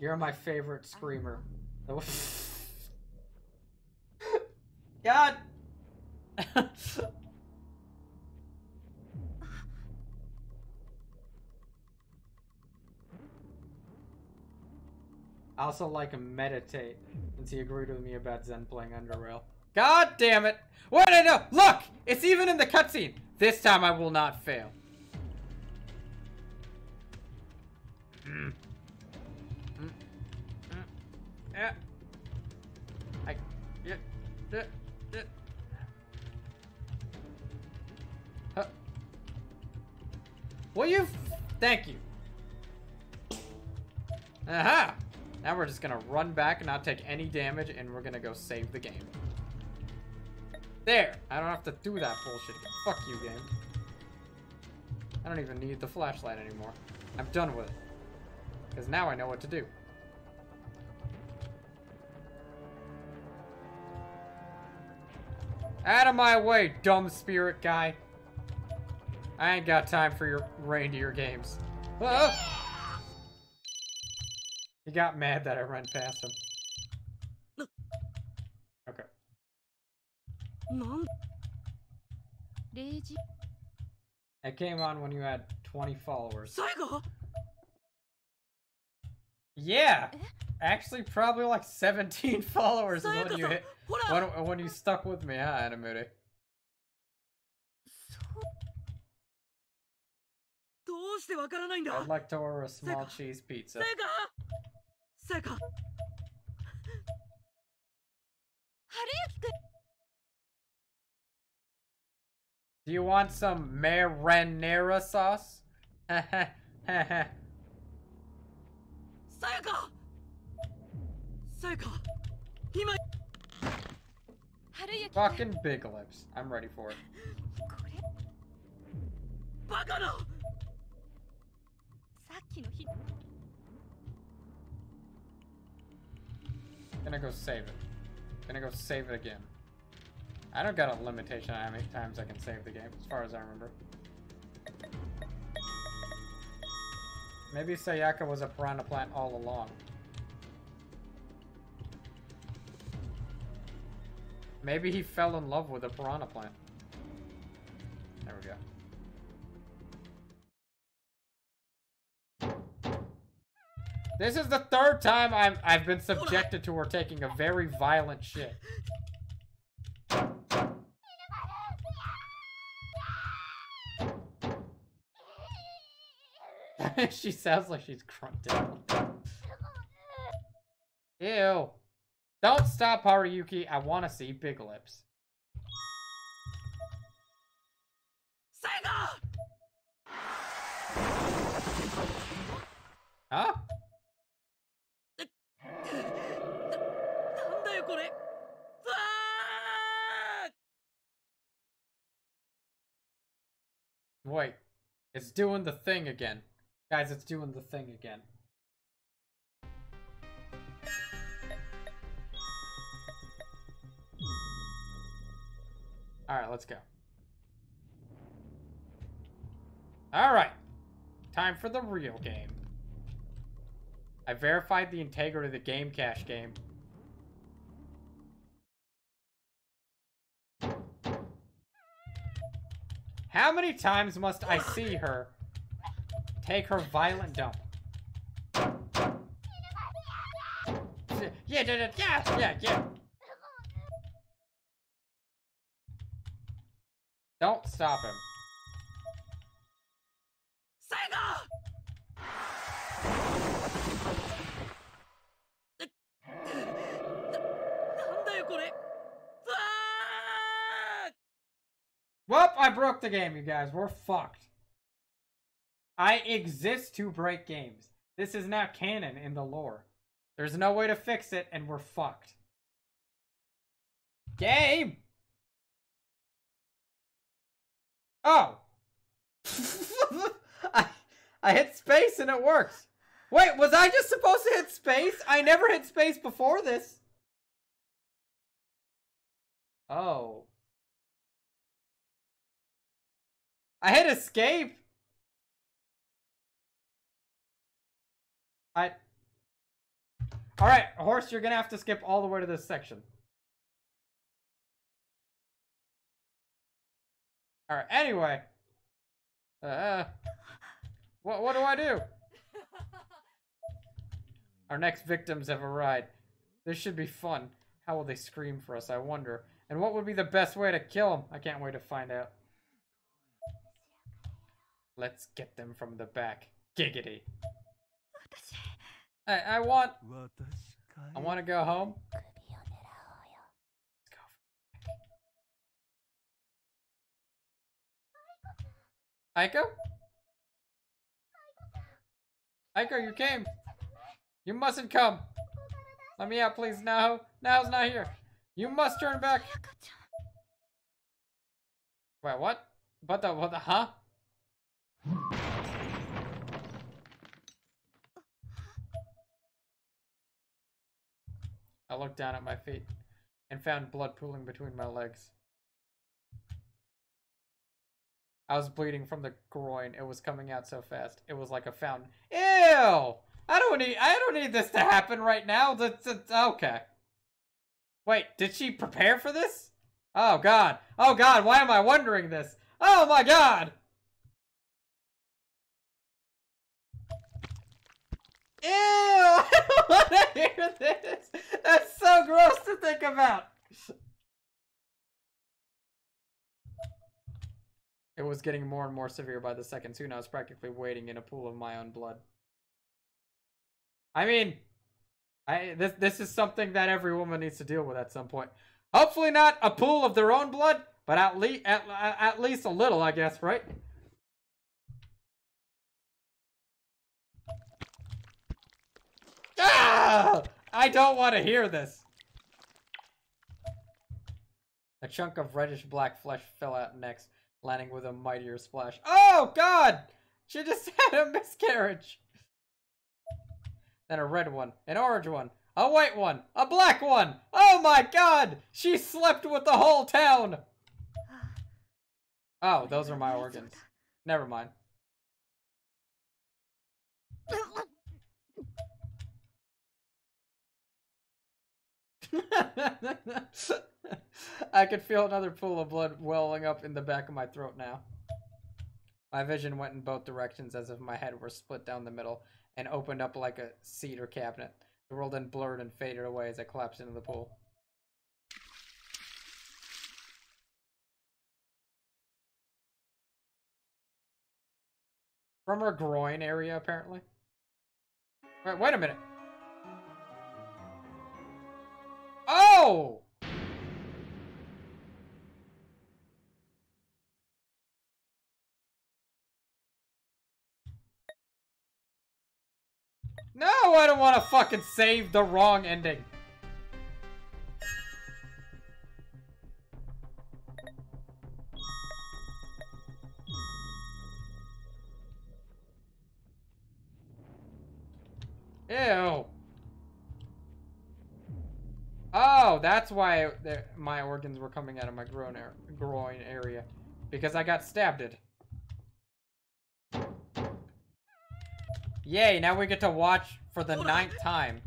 You're my favorite screamer. God! also like meditate, since he agreed with me about Zen playing Underrail. God damn it! What I know? Look! It's even in the cutscene! This time I will not fail. Mm. Mm. Mm. Yeah. I. Yeah. Yeah. Will you? Thank you. Aha! Now we're just gonna run back and not take any damage, and we're gonna go save the game. There! I don't have to do that bullshit again. Fuck you, game. I don't even need the flashlight anymore. I'm done with it. Because now I know what to do. Out of my way, dumb spirit guy. I ain't got time for your reindeer games. Ah! He got mad that I ran past him. Okay. That came on when you had 20 followers. Yeah! Actually, probably like 17 followers when you hit, when, when you stuck with me, huh, Anamuri? I'd like to order a small cheese pizza. Do you want some marinara sauce? Sayaka! Sayaka! Fucking big lips. I'm ready for it. No! Gonna go save it. Gonna go save it again. I don't got a limitation on how many times I can save the game, as far as I remember. Maybe Sayaka was a piranha plant all along. Maybe he fell in love with a piranha plant. There we go. This is the third time I'm, I've been subjected to her taking a very violent shit. she sounds like she's grunting. Ew. Don't stop, Haruyuki. I want to see Big Lips. Sega! Huh? Wait. It's doing the thing again. Guys, it's doing the thing again. Alright, let's go. Alright. Time for the real game. I verified the integrity of the game cache game. How many times must I see her take her violent dump? Yeah, yeah, yeah, yeah, yeah. Don't stop him. Broke the game, you guys. We're fucked. I exist to break games. This is now canon in the lore. There's no way to fix it, and we're fucked. Game! Oh! I, I hit space and it works. Wait, was I just supposed to hit space? I never hit space before this. Oh. I hit escape. I. All right, horse, you're gonna have to skip all the way to this section. All right. Anyway. Uh. What what do I do? Our next victims have arrived. This should be fun. How will they scream for us? I wonder. And what would be the best way to kill them? I can't wait to find out. Let's get them from the back. Giggity. I, I want... I want to go home. Aiko? Aiko, you came. You mustn't come. Let me out, please. Now, now's not here. You must turn back. Wait, what? But the, what the, huh? I looked down at my feet and found blood pooling between my legs. I was bleeding from the groin. It was coming out so fast. It was like a fountain. Ew! I don't need I don't need this to happen right now. That's, that's okay. Wait, did she prepare for this? Oh god. Oh god, why am I wondering this? Oh my god! Ew! I don't want to hear this! That's so gross to think about! It was getting more and more severe by the second. Soon I was practically wading in a pool of my own blood. I mean, I this this is something that every woman needs to deal with at some point. Hopefully not a pool of their own blood, but at least at, at least a little, I guess, right? Ah! I don't want to hear this. A chunk of reddish black flesh fell out next, landing with a mightier splash. Oh God! She just had a miscarriage. Then a red one, an orange one, a white one, a black one. Oh my God! She slept with the whole town. Oh, those are my organs. Never mind. I could feel another pool of blood welling up in the back of my throat now. My vision went in both directions as if my head were split down the middle and opened up like a cedar cabinet. The world then blurred and faded away as I collapsed into the pool. From her groin area, apparently. Wait, wait a minute. No, I don't want to fucking save the wrong ending. Ew. Oh, that's why my organs were coming out of my groin, groin area. Because I got stabbed it. Yay, now we get to watch for the ninth time.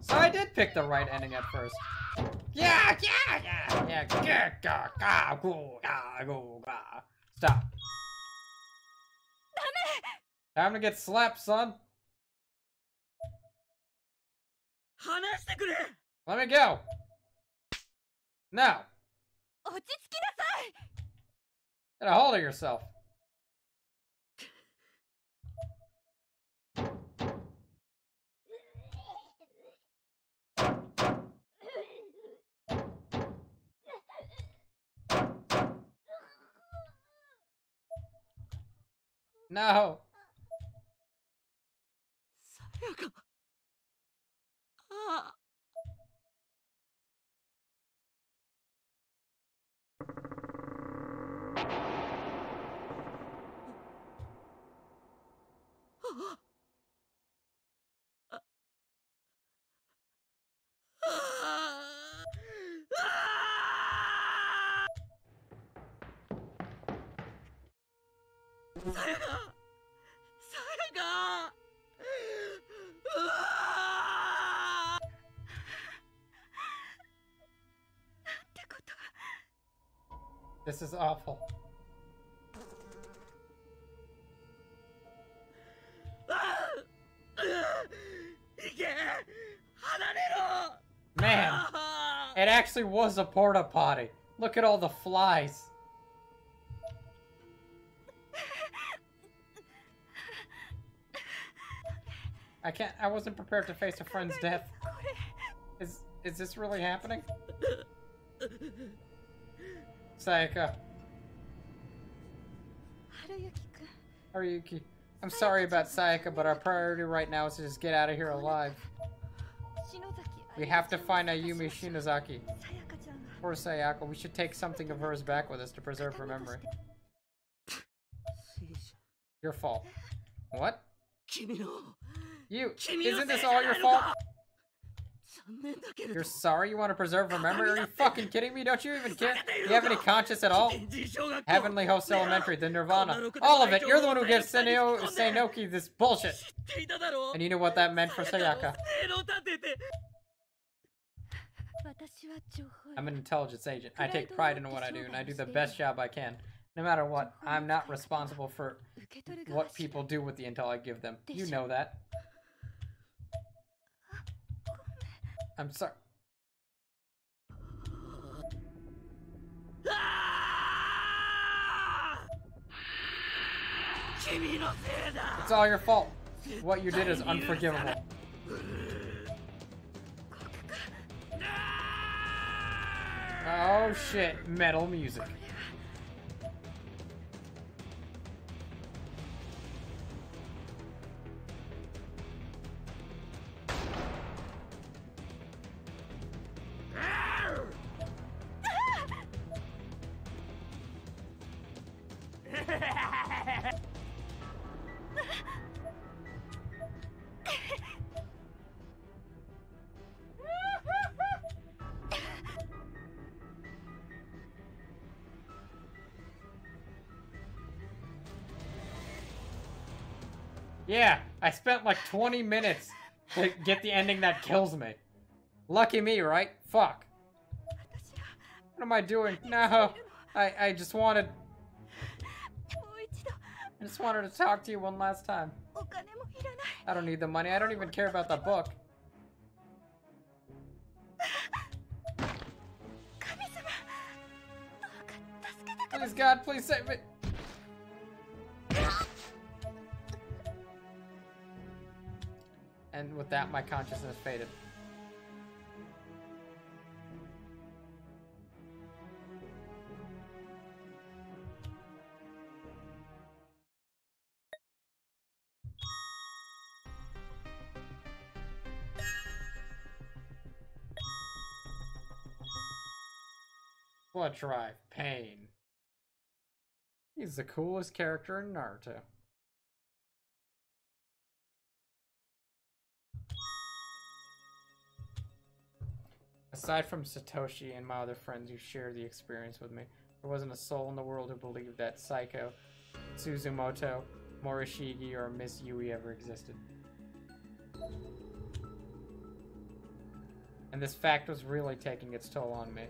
So I did pick the right ending at first. Yeah, yeah, yeah, yeah, yeah, ga, go, ga. Stop. Time to get slapped, son. Let me go! Now! Get a hold of yourself! No! 。さよなら This is awful. Man, it actually was a porta potty. Look at all the flies. I can't. I wasn't prepared to face a friend's death. Is is this really happening? Sayaka. Haruyuki. I'm sorry about Sayaka, but our priority right now is to just get out of here alive. We have to find Ayumi Shinozaki. Poor Sayaka. We should take something of hers back with us to preserve her memory. Your fault. What? You! Isn't this all your fault? You're sorry you want to preserve her memory? Are you fucking kidding me? Don't you even care? Do you have any conscience at all? Heavenly Host Elementary, the Nirvana. All of it! You're the one who gives Senio Saenoki this bullshit! And you know what that meant for Sayaka. I'm an intelligence agent. I take pride in what I do, and I do the best job I can. No matter what, I'm not responsible for what people do with the intel I give them. You know that. I'm sorry. It's all your fault. What you did is unforgivable. Oh shit, metal music. spent like 20 minutes to get the ending that kills me. Lucky me, right? Fuck. What am I doing? No. I, I just wanted... I just wanted to talk to you one last time. I don't need the money. I don't even care about the book. Please, God, please save me. And with that, my consciousness faded. Blood Drive, Pain. He's the coolest character in Naruto. Aside from Satoshi and my other friends who shared the experience with me, there wasn't a soul in the world who believed that Seiko, Suzumoto, Morishige, or Miss Yui ever existed. And this fact was really taking its toll on me.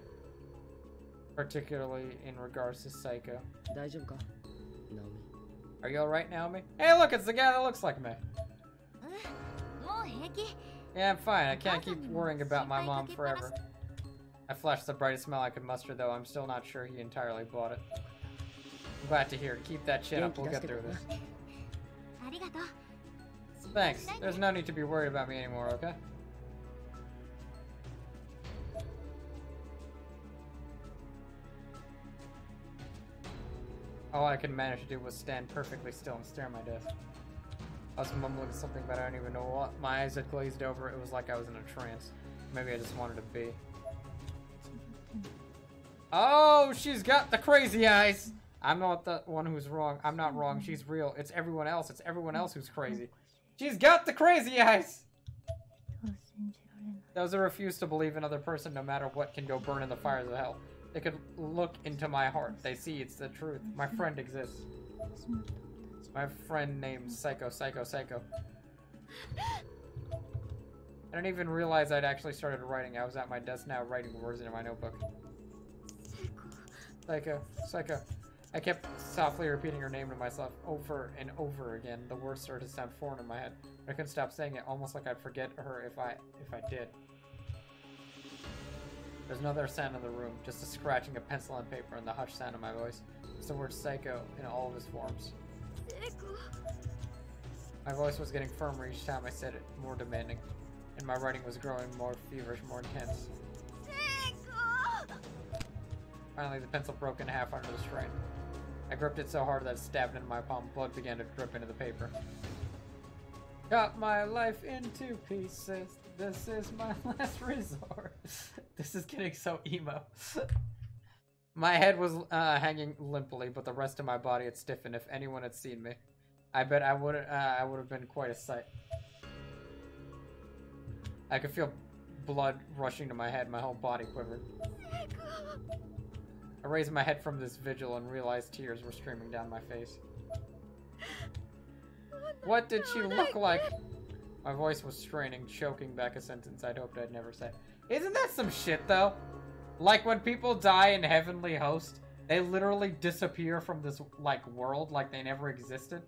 Particularly in regards to Seiko. Are you alright, Naomi? Hey look, it's the guy that looks like me! Yeah, I'm fine. I can't keep worrying about my mom forever. I flashed the brightest smile I could muster, though I'm still not sure he entirely bought it. I'm glad to hear it. Keep that chin up. We'll get through this. Thanks. There's no need to be worried about me anymore, okay? All I could manage to do was stand perfectly still and stare at my desk. I was mumbling something, but I don't even know what. My eyes had glazed over. It was like I was in a trance. Maybe I just wanted to be. Oh, she's got the crazy eyes. I'm not the one who's wrong. I'm not wrong. She's real. It's everyone else. It's everyone else who's crazy. She's got the crazy eyes. Those who refuse to believe another person, no matter what, can go burn in the fires of hell. They could look into my heart. They see it's the truth. My friend exists. My friend named Seiko, Seiko, Seiko. I don't even realize I'd actually started writing. I was at my desk now writing words into my notebook. Seiko, Seiko. I kept softly repeating her name to myself over and over again. The words started to sound foreign in my head. I couldn't stop saying it, almost like I'd forget her if I if I did. There's another sound in the room, just the scratching of pencil and paper and the hushed sound of my voice. It's the word Seiko in all of its forms. My voice was getting firmer each time I said it, more demanding, and my writing was growing more feverish, more intense. Finally, the pencil broke in half under the strain. I gripped it so hard that it stabbed into my palm, blood began to drip into the paper. Got my life into pieces. This is my last resort. this is getting so emo. my head was uh, hanging limply, but the rest of my body had stiffened. If anyone had seen me, I bet I would uh, I would have been quite a sight. I could feel blood rushing to my head. My whole body quivered. I raised my head from this vigil and realized tears were streaming down my face. What did she look like? My voice was straining, choking back a sentence I'd hoped I'd never say. Isn't that some shit, though? Like, when people die in Heavenly Host, they literally disappear from this, like, world like they never existed?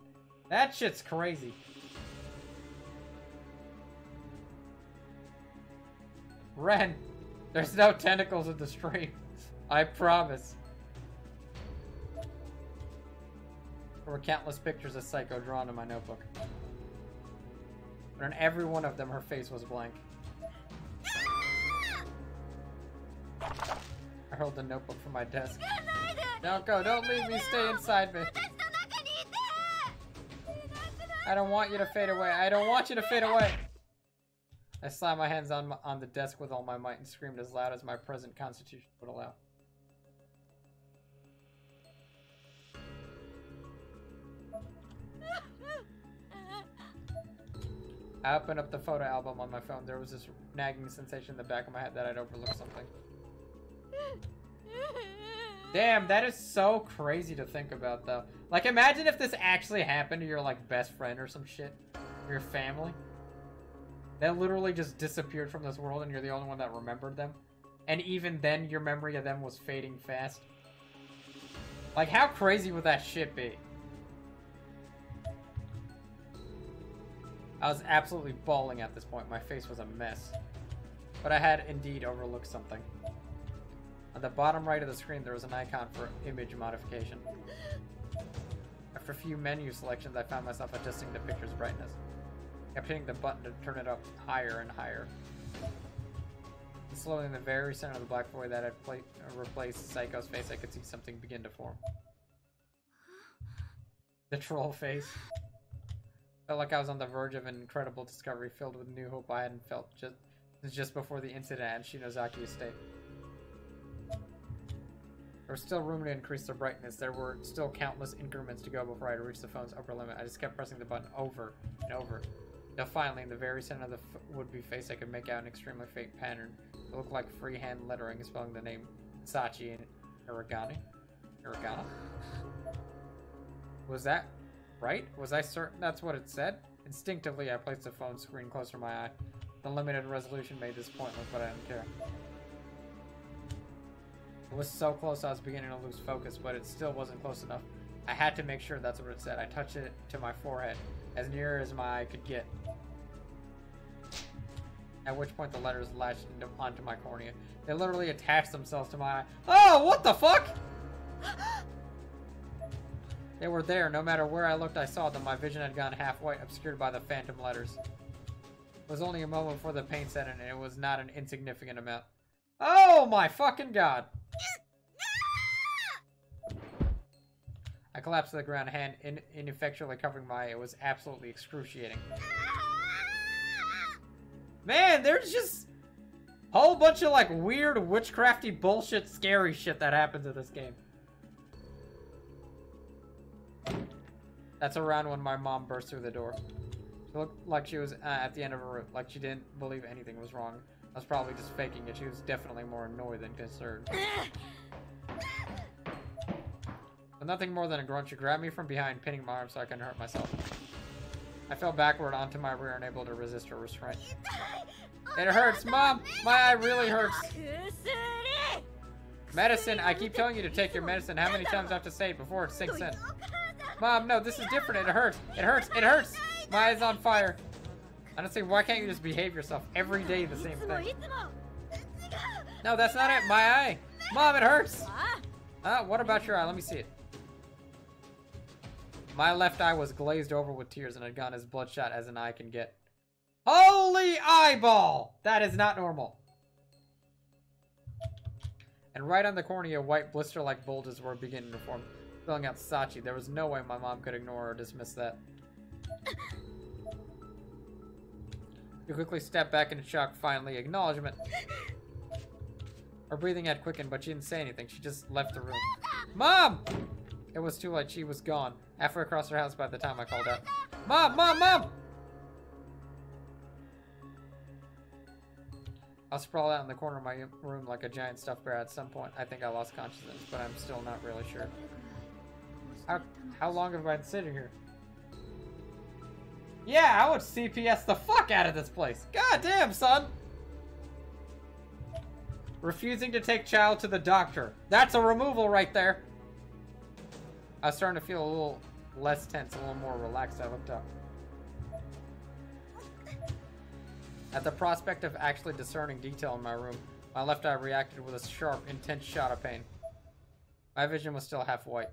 That shit's crazy. Ren, there's no tentacles in the stream. I promise. There were countless pictures of Seiko drawn in my notebook. But on every one of them, her face was blank. I rolled the notebook from my desk. Don't go, don't leave me, stay inside me. I don't want you to fade away. I don't want you to fade away. I slammed my hands on, my, on the desk with all my might and screamed as loud as my present constitution would allow. I opened up the photo album on my phone. There was this nagging sensation in the back of my head that I'd overlooked something. Damn, that is so crazy to think about, though. Like, imagine if this actually happened to your, like, best friend or some shit. Or your family. That literally just disappeared from this world and you're the only one that remembered them. And even then, your memory of them was fading fast. Like, how crazy would that shit be? I was absolutely bawling at this point. My face was a mess. But I had indeed overlooked something. At the bottom right of the screen, there was an icon for image modification. After a few menu selections, I found myself adjusting the picture's brightness. I kept hitting the button to turn it up higher and higher. And slowly, in the very center of the black void that had pla- replaced Seiko's face, I could see something begin to form. The troll face. Felt like I was on the verge of an incredible discovery filled with new hope I hadn't felt just just before the incident at Shinozaki Estate. There was still room to increase the brightness. There were still countless increments to go before I'd reach the phone's upper limit. I just kept pressing the button over and over. Now finally, in the very center of the would-be face, I could make out an extremely faint pattern. It looked like freehand lettering spelling the name Sachi in hiragana. Hiragana? Was that right? Was I certain that's what it said? Instinctively, I placed the phone screen closer to my eye. The limited resolution made this pointless, but I didn't care. It was so close I was beginning to lose focus, but it still wasn't close enough. I had to make sure that's what it said. I touched it to my forehead, as near as my eye could get. At which point the letters latched into, onto my cornea. They literally attached themselves to my eye. Oh, what the fuck? They were there. No matter where I looked, I saw them. My vision had gone half white, obscured by the phantom letters. It was only a moment before the pain set in, and it was not an insignificant amount. Oh my fucking god! I collapsed to the ground, hand in ineffectually covering my eye. It was absolutely excruciating. Man, there's just a whole bunch of like weird witchcrafty bullshit, scary shit that happens in this game. That's around when my mom burst through the door. She looked like she was uh, at the end of her rope, like she didn't believe anything was wrong. I was probably just faking it. She was definitely more annoyed than concerned. With nothing more than a grunt, she grabbed me from behind, pinning my arm so I couldn't hurt myself. I fell backward onto my rear, unable to resist her restraint. It hurts, Mom! My eye really hurts! Medicine! I keep telling you to take your medicine. How many times do I have to say it before it sinks in? Mom, no, this is different. It hurts. It hurts. It hurts. My eye's on fire. Honestly, why can't you just behave yourself every day the same thing? No, that's not it. My eye. Mom, it hurts. Ah, uh, what about your eye? Let me see it. My left eye was glazed over with tears and had gone as bloodshot as an eye can get. Holy eyeball! That is not normal. And right on the cornea, white blister-like bulges were beginning to form, filling out Sachi. There was no way my mom could ignore or dismiss that. You quickly stepped back in shock, finally. Acknowledgement. Her breathing had quickened, but she didn't say anything. She just left the room. Mom! It was too late. She was gone. Halfway across her house by the time I called out. Mom! Mom! Mom! I'll sprawl out in the corner of my room like a giant stuffed bear at some point. I think I lost consciousness, but I'm still not really sure. How, how long have I been sitting here? Yeah, I would CPS the fuck out of this place. God damn, son! Refusing to take child to the doctor. That's a removal right there. I was starting to feel a little less tense, a little more relaxed. I looked up. At the prospect of actually discerning detail in my room, my left eye reacted with a sharp, intense shot of pain. My vision was still half white.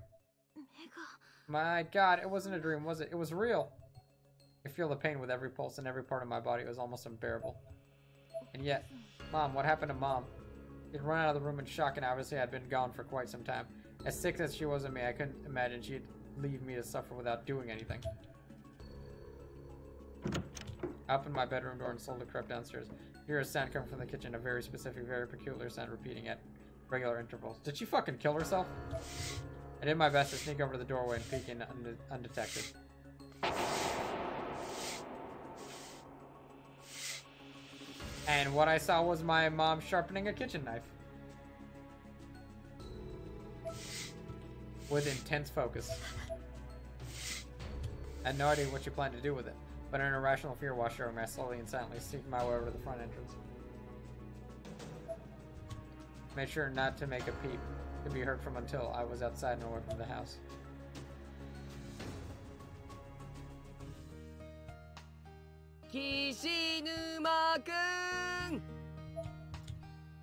My god, it wasn't a dream, was it? It was real. I feel the pain with every pulse in every part of my body. It was almost unbearable. And yet, Mom, what happened to Mom? She'd run out of the room in shock and obviously I'd been gone for quite some time. As sick as she was of me, I couldn't imagine she'd leave me to suffer without doing anything. I opened my bedroom door and slowly crept downstairs. Hear a sound coming from the kitchen, a very specific, very peculiar sound repeating at regular intervals. Did she fucking kill herself? I did my best to sneak over to the doorway and peek in unde undetected. And what I saw was my mom sharpening a kitchen knife. With intense focus. I had no idea what she planned to do with it, but an irrational fear washed over me. I slowly and silently sneaked my way over to the front entrance. Made sure not to make a peep to be heard from until I was outside and away from the house. Kishinuma kun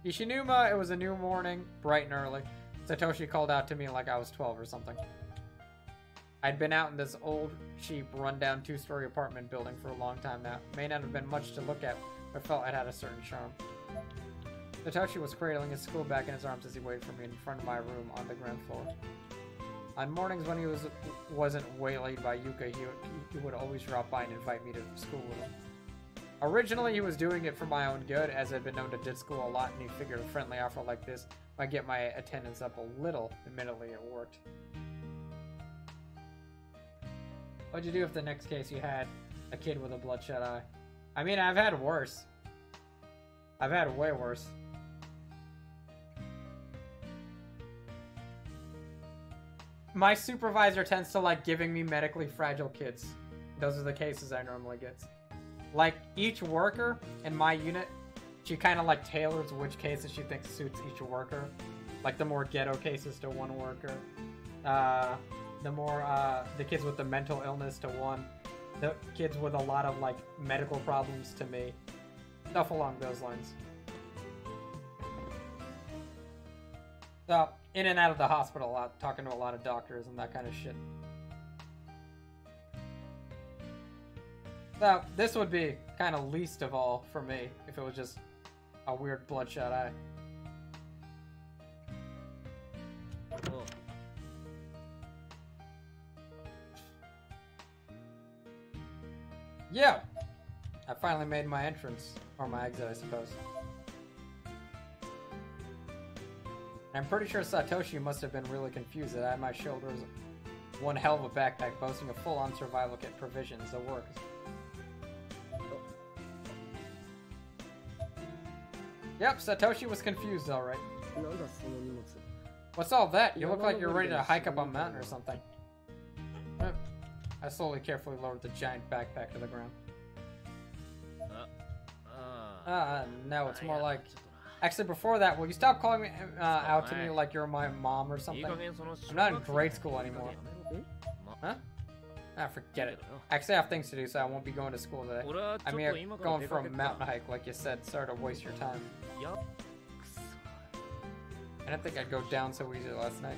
Ishinuma, it was a new morning, bright and early. Satoshi called out to me like I was 12 or something. I'd been out in this old, cheap, rundown two-story apartment building for a long time now. May not have been much to look at, but felt it had a certain charm. Satoshi was cradling his school bag in his arms as he waited for me in front of my room on the ground floor. On mornings when he was wasn't waylaid by Yuka, he, he would always drop by and invite me to school with him. Originally, he was doing it for my own good, as I'd been known to ditch school a lot, and he figured a friendly offer like this might get my attendance up a little. Admittedly, it worked. What'd you do if the next case you had a kid with a bloodshot eye? I mean, I've had worse. I've had way worse. My supervisor tends to like giving me medically fragile kids. Those are the cases I normally get. Like each worker in my unit, she kind of like tailors which cases she thinks suits each worker. Like the more ghetto cases to one worker. Uh, the more uh, the kids with the mental illness to one. The kids with a lot of like medical problems to me. Stuff along those lines. So, in and out of the hospital a lot, talking to a lot of doctors and that kind of shit. Now, this would be kind of least of all for me if it was just a weird bloodshot eye. Yeah! I finally made my entrance, or my exit, I suppose. I'm pretty sure Satoshi must have been really confused that I had my shoulders one hell of a backpack boasting a full-on survival kit provisions, that works. Yep, Satoshi was confused, alright. What's all that? You look like you're ready to hike up a mountain or something. I slowly, carefully lowered the giant backpack to the ground. Ah, uh, no, it's more like Actually, before that, will you stop calling me uh, out to me like you're my mom or something? I'm not in grade school anymore. Huh? Ah, forget it. Actually, I have things to do, so I won't be going to school today. I mean, going for a mountain hike, like you said, sorry to waste your time. I didn't think I'd go down so easy last night.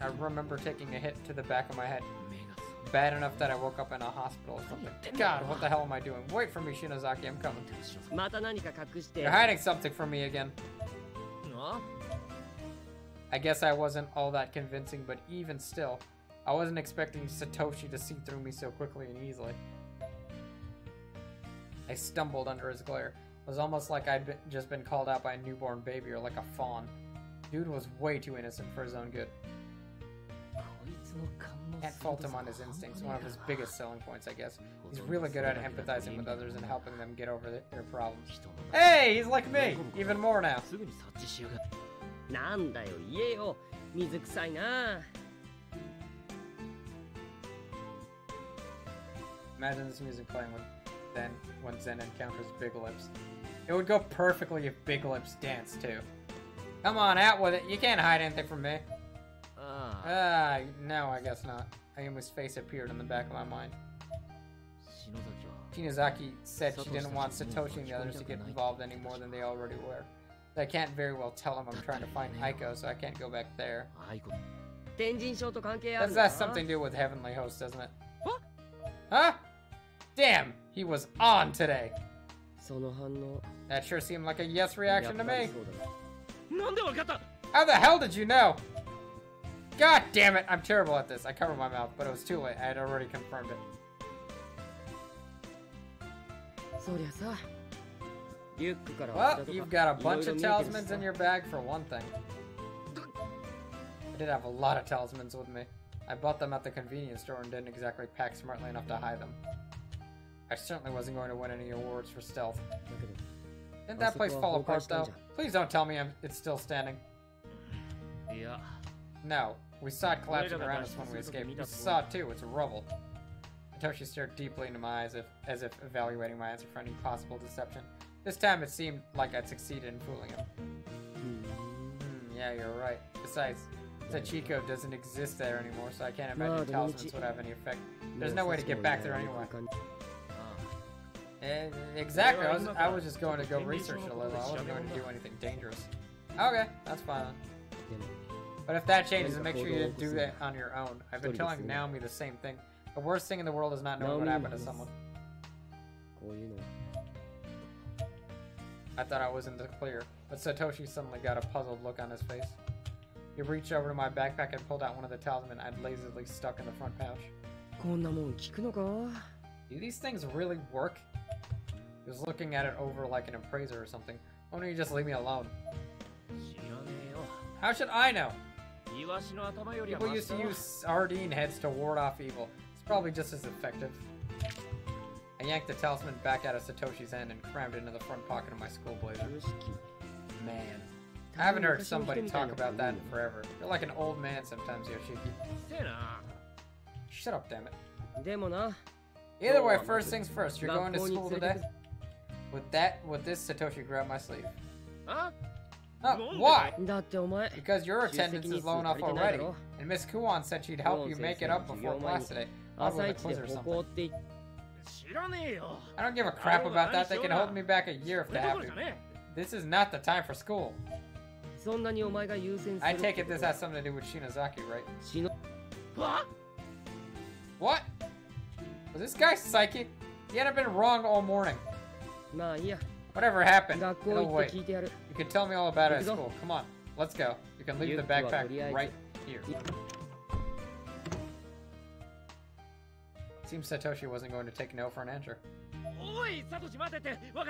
I remember taking a hit to the back of my head. Bad enough that I woke up in a hospital or something. God, what the hell am I doing? Wait for me, Shinozaki, I'm coming. You're hiding something from me again. I guess I wasn't all that convincing, but even still, I wasn't expecting Satoshi to see through me so quickly and easily. I stumbled under his glare. It was almost like I'd been, just been called out by a newborn baby or like a fawn. Dude was way too innocent for his own good. こいつの勘の Can't fault him on his instincts, one of his biggest selling points, I guess. He's really good at empathizing with others and helping them get over the, their problems. 人の Hey, he's like me! Even more now. すぐに察知しやがってなんだよ言えよ水臭いな Imagine this music playing when Zen when Zen encounters Big Lips. It would go perfectly if Big Lips danced too. Come on, out with it. You can't hide anything from me. Ah, uh, no, I guess not. Ayumi's face appeared in the back of my mind. Shinozaki said she didn't want Satoshi and the others to get involved any more than they already were. I can't very well tell him I'm trying to find Aiko, so I can't go back there. That's, that's something to do with Heavenly Host, doesn't it? What? Huh? Damn, he was on today. That sure seemed like a yes reaction to me. How the hell did you know? God damn it, I'm terrible at this. I covered my mouth, but it was too late. I had already confirmed it. そりゃさリュックから Well, 渡とか you've got a いろい bunch ろ of 見えてるし talismans さ in your bag for one thing. I did have a lot of talismans with me. I bought them at the convenience store and didn't exactly pack smartly enough to hide them. I certainly wasn't going to win any awards for stealth. だけど Didn't that place fall apart though? Please don't tell me I'm, it's still standing. いや No, we saw it collapsing around us when we escaped. We saw it too, it's rubble. Satoshi stared deeply into my eyes if, as if evaluating my answer for any possible deception. This time it seemed like I'd succeeded in fooling him. Mm, yeah, you're right. Besides, Sachiko doesn't exist there anymore, so I can't imagine talismans would have any effect. There's no way to get back there anyway. Eh, eh, exactly, I was, I was just going to go research it a little. I wasn't going to do anything dangerous. Okay, that's fine. But if that changes, then make sure you do that on your own. I've been telling Naomi the same thing. The worst thing in the world is not knowing what happened to someone. I thought I was in the clear, but Satoshi suddenly got a puzzled look on his face. He reached over to my backpack and pulled out one of the talisman I'd lazily stuck in the front pouch. Do these things really work? He was looking at it over like an appraiser or something. Why don't you just leave me alone? How should I know? People used to use sardine heads to ward off evil. It's probably just as effective. I yanked the talisman back out of Satoshi's end and crammed it into the front pocket of my school blazer. Man. I haven't heard somebody talk about that in forever. You're like an old man sometimes, Yoshiki. Shut up, damn it. Either way, first things first, you're going to school today? With that, with this, Satoshi grabbed my sleeve. Huh? Uh, why? Because your attendance is low enough already, and Miss Kuan said she'd help you make it up before class today. Or something. I don't give a crap about that. They can hold me back a year if they have to. This is not the time for school. I take it this has something to do with Shinozaki, right? What? Was this guy psychic? He had been wrong all morning. Nah, yeah. Whatever happened? It'll. You can tell me all about it at school. Come on, let's go. You can leave the backpack right here. Seems Satoshi wasn't going to take no for an answer.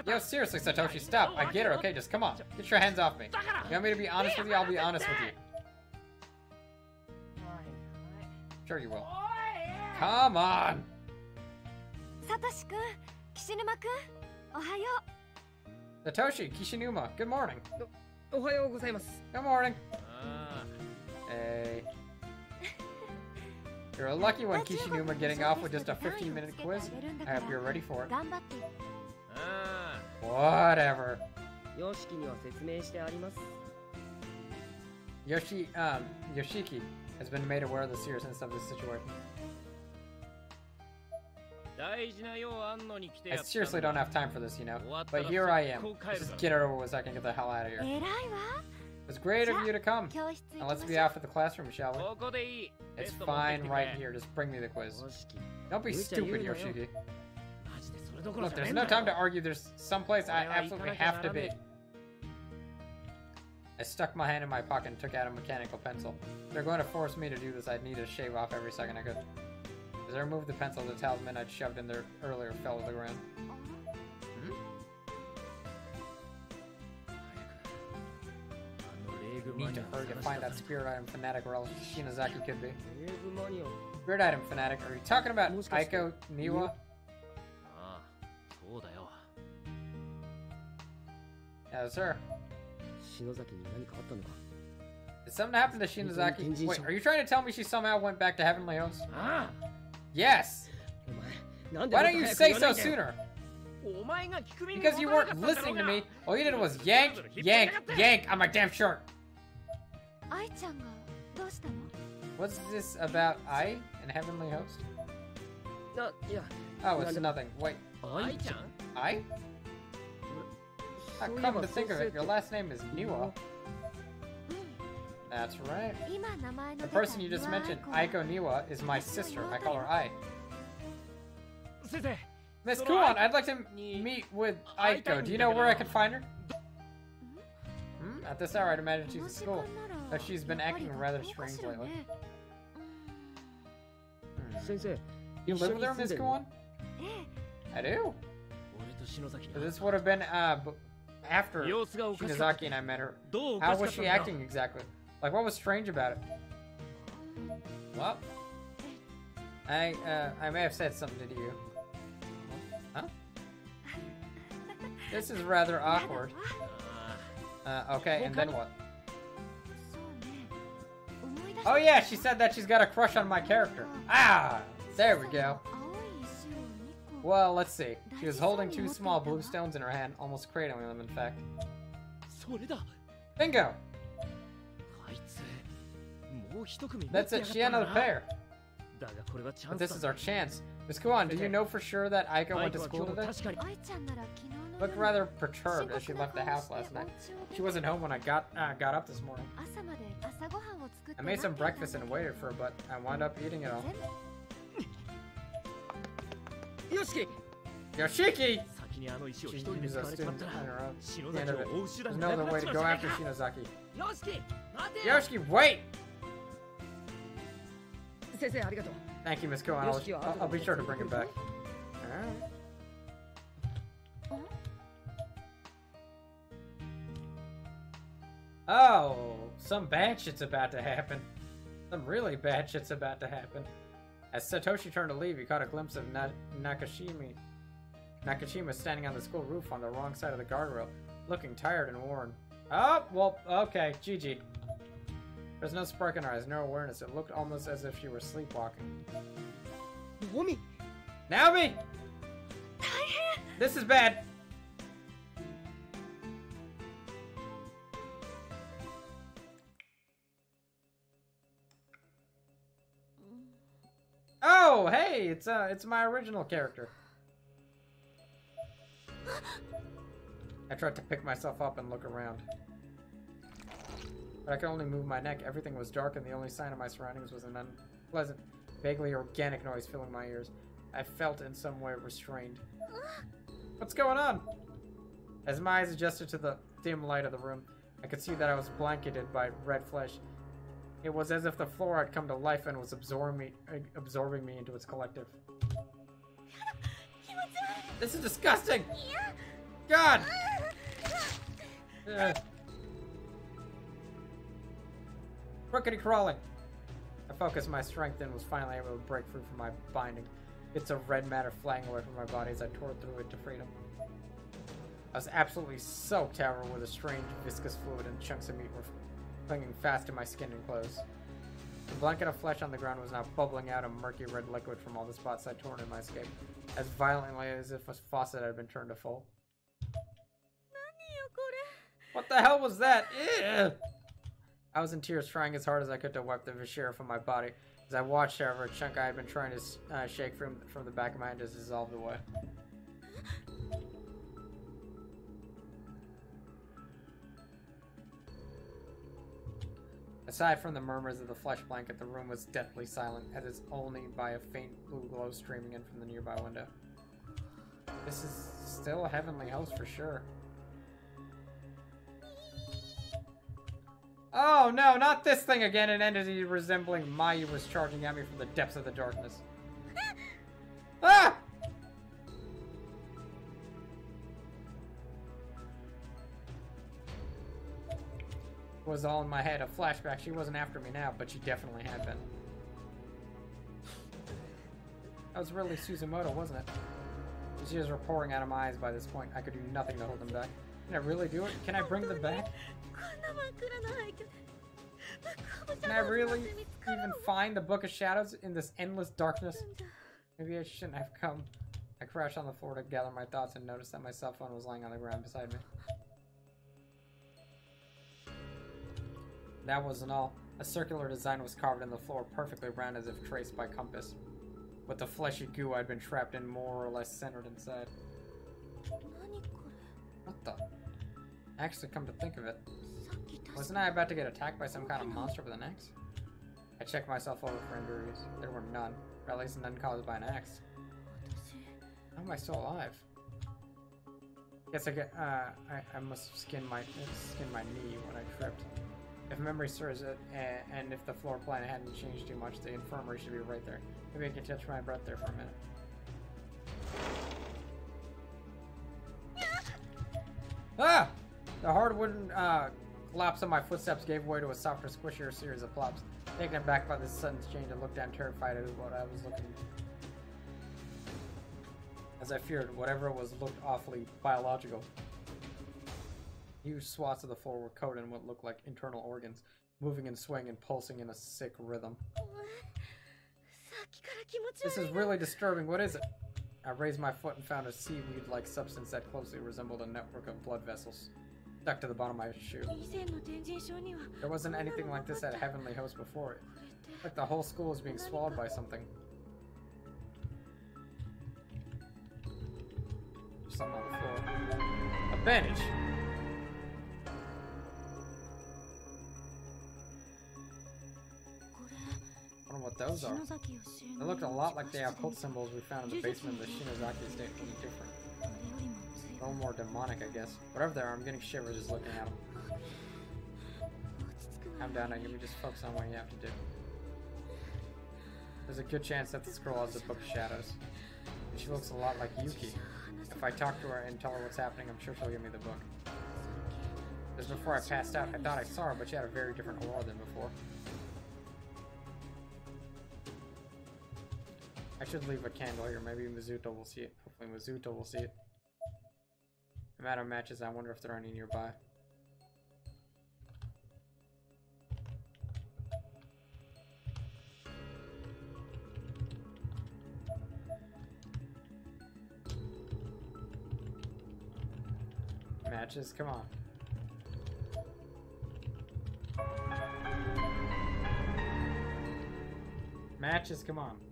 Yo, seriously, Satoshi, stop. I get it, okay? Just come on. Get your hands off me. You want me to be honest with you? I'll be honest with you. Sure you will. Come on! Satoshi-kun, Kishinuma-kun, ohayo. Satoshi Kishinuma, good morning. O- Ohayou gozaimasu. Good morning. Ah. Hey. You're a lucky one, Kishinuma, getting off with just a 15 minute quiz. I hope you're ready for it. Ah. Whatever. Yoshiki um, Yoshiki has been made aware of the seriousness of this situation. I seriously don't have time for this, you know. But here I am. Let's just get it over with so I can get the hell out of here. It was great of you to come. Let's be out for the classroom, shall we? It's fine right here. Just bring me the quiz. Don't be stupid, Yoshiki. Look, there's no time to argue. There's someplace I absolutely have to be. I stuck my hand in my pocket and took out a mechanical pencil. If they're going to force me to do this. I'd need to shave off every second I could. As I removed the pencil, the talisman I'd shoved in there earlier fell to the ground. Hmm? Need to hurry to find that spirit item fanatic or else Shinozaki could be. Spirit item fanatic, are you talking about Aiko Niwa? Yes, sir. Did something happen to Shinozaki? Wait, are you trying to tell me she somehow went back to Heavenly Host? Ah, Yes! Why don't you say so sooner? Because you weren't listening to me. All you did was yank, yank, yank on my damn shirt. What's this about I and Heavenly Host? Oh, it's nothing. Wait. I? Come to think of it, your last name is Niwa. That's right. The person you just mentioned, Aiko Niwa, is my sister. I call her Ai. Miss Kuon, I'd like to meet with Aiko. Do you know where I could find her? Hmm? At this hour, I'd imagine she's at school. But she's been acting rather strange lately. Hmm. You live with her, Miss Kuon? I do. So this would have been uh, after Shinozaki and I met her. How was she acting exactly? Like, what was strange about it? Well, I, uh, I may have said something to you. Huh? This is rather awkward. Uh, okay, and then what? Oh yeah, she said that she's got a crush on my character. Ah! There we go. Well, let's see. She was holding two small blue stones in her hand, almost cradling them, in fact. Bingo! That's it. She had another pair. But this is our chance. Miss Kuan, do you know for sure that Aiko went to school today? Looked rather perturbed as she left the house last night. She wasn't home when I got uh, got up this morning. I made some breakfast and waited for her, but I wound up eating it all. Yoshiki! Yoshiki! She uses a student on her own. There's no other way to go after Shinozaki. Yoshiki, wait! Thank you, Miss Koan. I'll, I'll, be sure to bring him back. Oh, some bad shit's about to happen. Some really bad shit's about to happen. As Satoshi turned to leave, he caught a glimpse of Na Nakashimi. Nakashima standing on the school roof on the wrong side of the guardrail, looking tired and worn. Oh, well, okay, GG. There's no spark in her eyes, no awareness. It looked almost as if she were sleepwalking. ゴミ Naomi! This is bad. Oh, hey, it's uh it's my original character. I tried to pick myself up and look around. But I could only move my neck. Everything was dark and the only sign of my surroundings was an unpleasant, vaguely organic noise filling my ears. I felt in some way restrained. What's going on? As my eyes adjusted to the dim light of the room, I could see that I was blanketed by red flesh. It was as if the floor had come to life and was absorbing me, absorbing me into its collective. This is disgusting. God. Ugh. Crookedy crawling. I focused my strength and was finally able to break free from my binding. Bits of red matter flying away from my body as I tore through it to freedom. I was absolutely soaked, however, with a strange viscous fluid and chunks of meat were clinging fast to my skin and clothes. The blanket of flesh on the ground was now bubbling out a murky red liquid from all the spots I'd torn in my escape, as violently as if a faucet had been turned to full. What the hell was that? Ew. I was in tears, trying as hard as I could to wipe the viscera from my body. As I watched, however, a chunk I had been trying to uh, shake from from the back of my head just dissolved away. Aside from the murmurs of the flesh blanket, the room was deathly silent, as only by a faint blue glow streaming in from the nearby window. This is still a Heavenly Host for sure. Oh no, not this thing again! An entity resembling Mayu was charging at me from the depths of the darkness. ah! It was all in my head. A flashback. She wasn't after me now, but she definitely had been. That was really Suzumoto, wasn't it? The tears were pouring out of my eyes by this point. I could do nothing to hold them back. Can I really do it? Can I bring them back? Can I really even find the Book of Shadows in this endless darkness? Maybe I shouldn't have come. I crouched on the floor to gather my thoughts and noticed that my cell phone was lying on the ground beside me. That wasn't all. A circular design was carved in the floor, perfectly round as if traced by compass. With the fleshy goo I'd been trapped in more or less centered inside. What the? Actually, come to think of it, wasn't I about to get attacked by some kind of monster with an axe? I checked myself over for injuries. There were none, or at least none caused by an axe. How am I still alive? Guess I get, uh, I, I must have skinned my, skinned my knee when I tripped. If memory serves it, and, and if the floor plan hadn't changed too much, the infirmary should be right there. Maybe I can catch my breath there for a minute. Ah! The hard wooden uh, collapse of my footsteps gave way to a softer, squishier series of plops. Taken aback by this sudden change, I looked down terrified at what I was looking as I feared, whatever was looked awfully biological. Huge swaths of the floor were coated in what looked like internal organs, moving and swaying and pulsing in a sick rhythm. This is really disturbing. What is it? I raised my foot and found a seaweed-like substance that closely resembled a network of blood vessels stuck to the bottom of my shoe. There wasn't anything like this at Heavenly Host before it. Like the whole school is being swallowed by something. Something on the floor. A bandage! what those are. They looked a lot like the occult symbols we found in the basement of the Shinozaki Any different? A little more demonic, I guess. Whatever they are, I'm getting shivers just looking at them. Calm down, now, you can just focus on what you have to do. There's a good chance that the scroll has a book of shadows. And she looks a lot like Yuki. If I talk to her and tell her what's happening, I'm sure she'll give me the book. Just before I passed out, I thought I saw her, but she had a very different aura than before. Should leave a candle here. Maybe Mizuto will see it. Hopefully Mizuto will see it. I'm out of matches. I wonder if there are any nearby. Matches, come on. Matches, come on.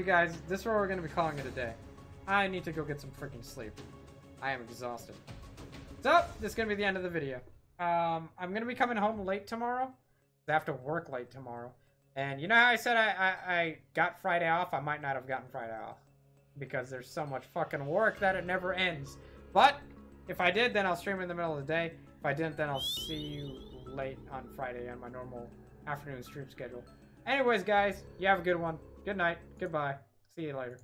You guys, this is where we're going to be calling it a day. I need to go get some freaking sleep. I am exhausted. So, this is going to be the end of the video. Um, I'm going to be coming home late tomorrow. I have to work late tomorrow. And you know how I said I, I, I got Friday off? I might not have gotten Friday off. Because there's so much fucking work that it never ends. But, if I did, then I'll stream in the middle of the day. If I didn't, then I'll see you late on Friday on my normal afternoon stream schedule. Anyways, guys, you have a good one. Good night. Goodbye. See you later.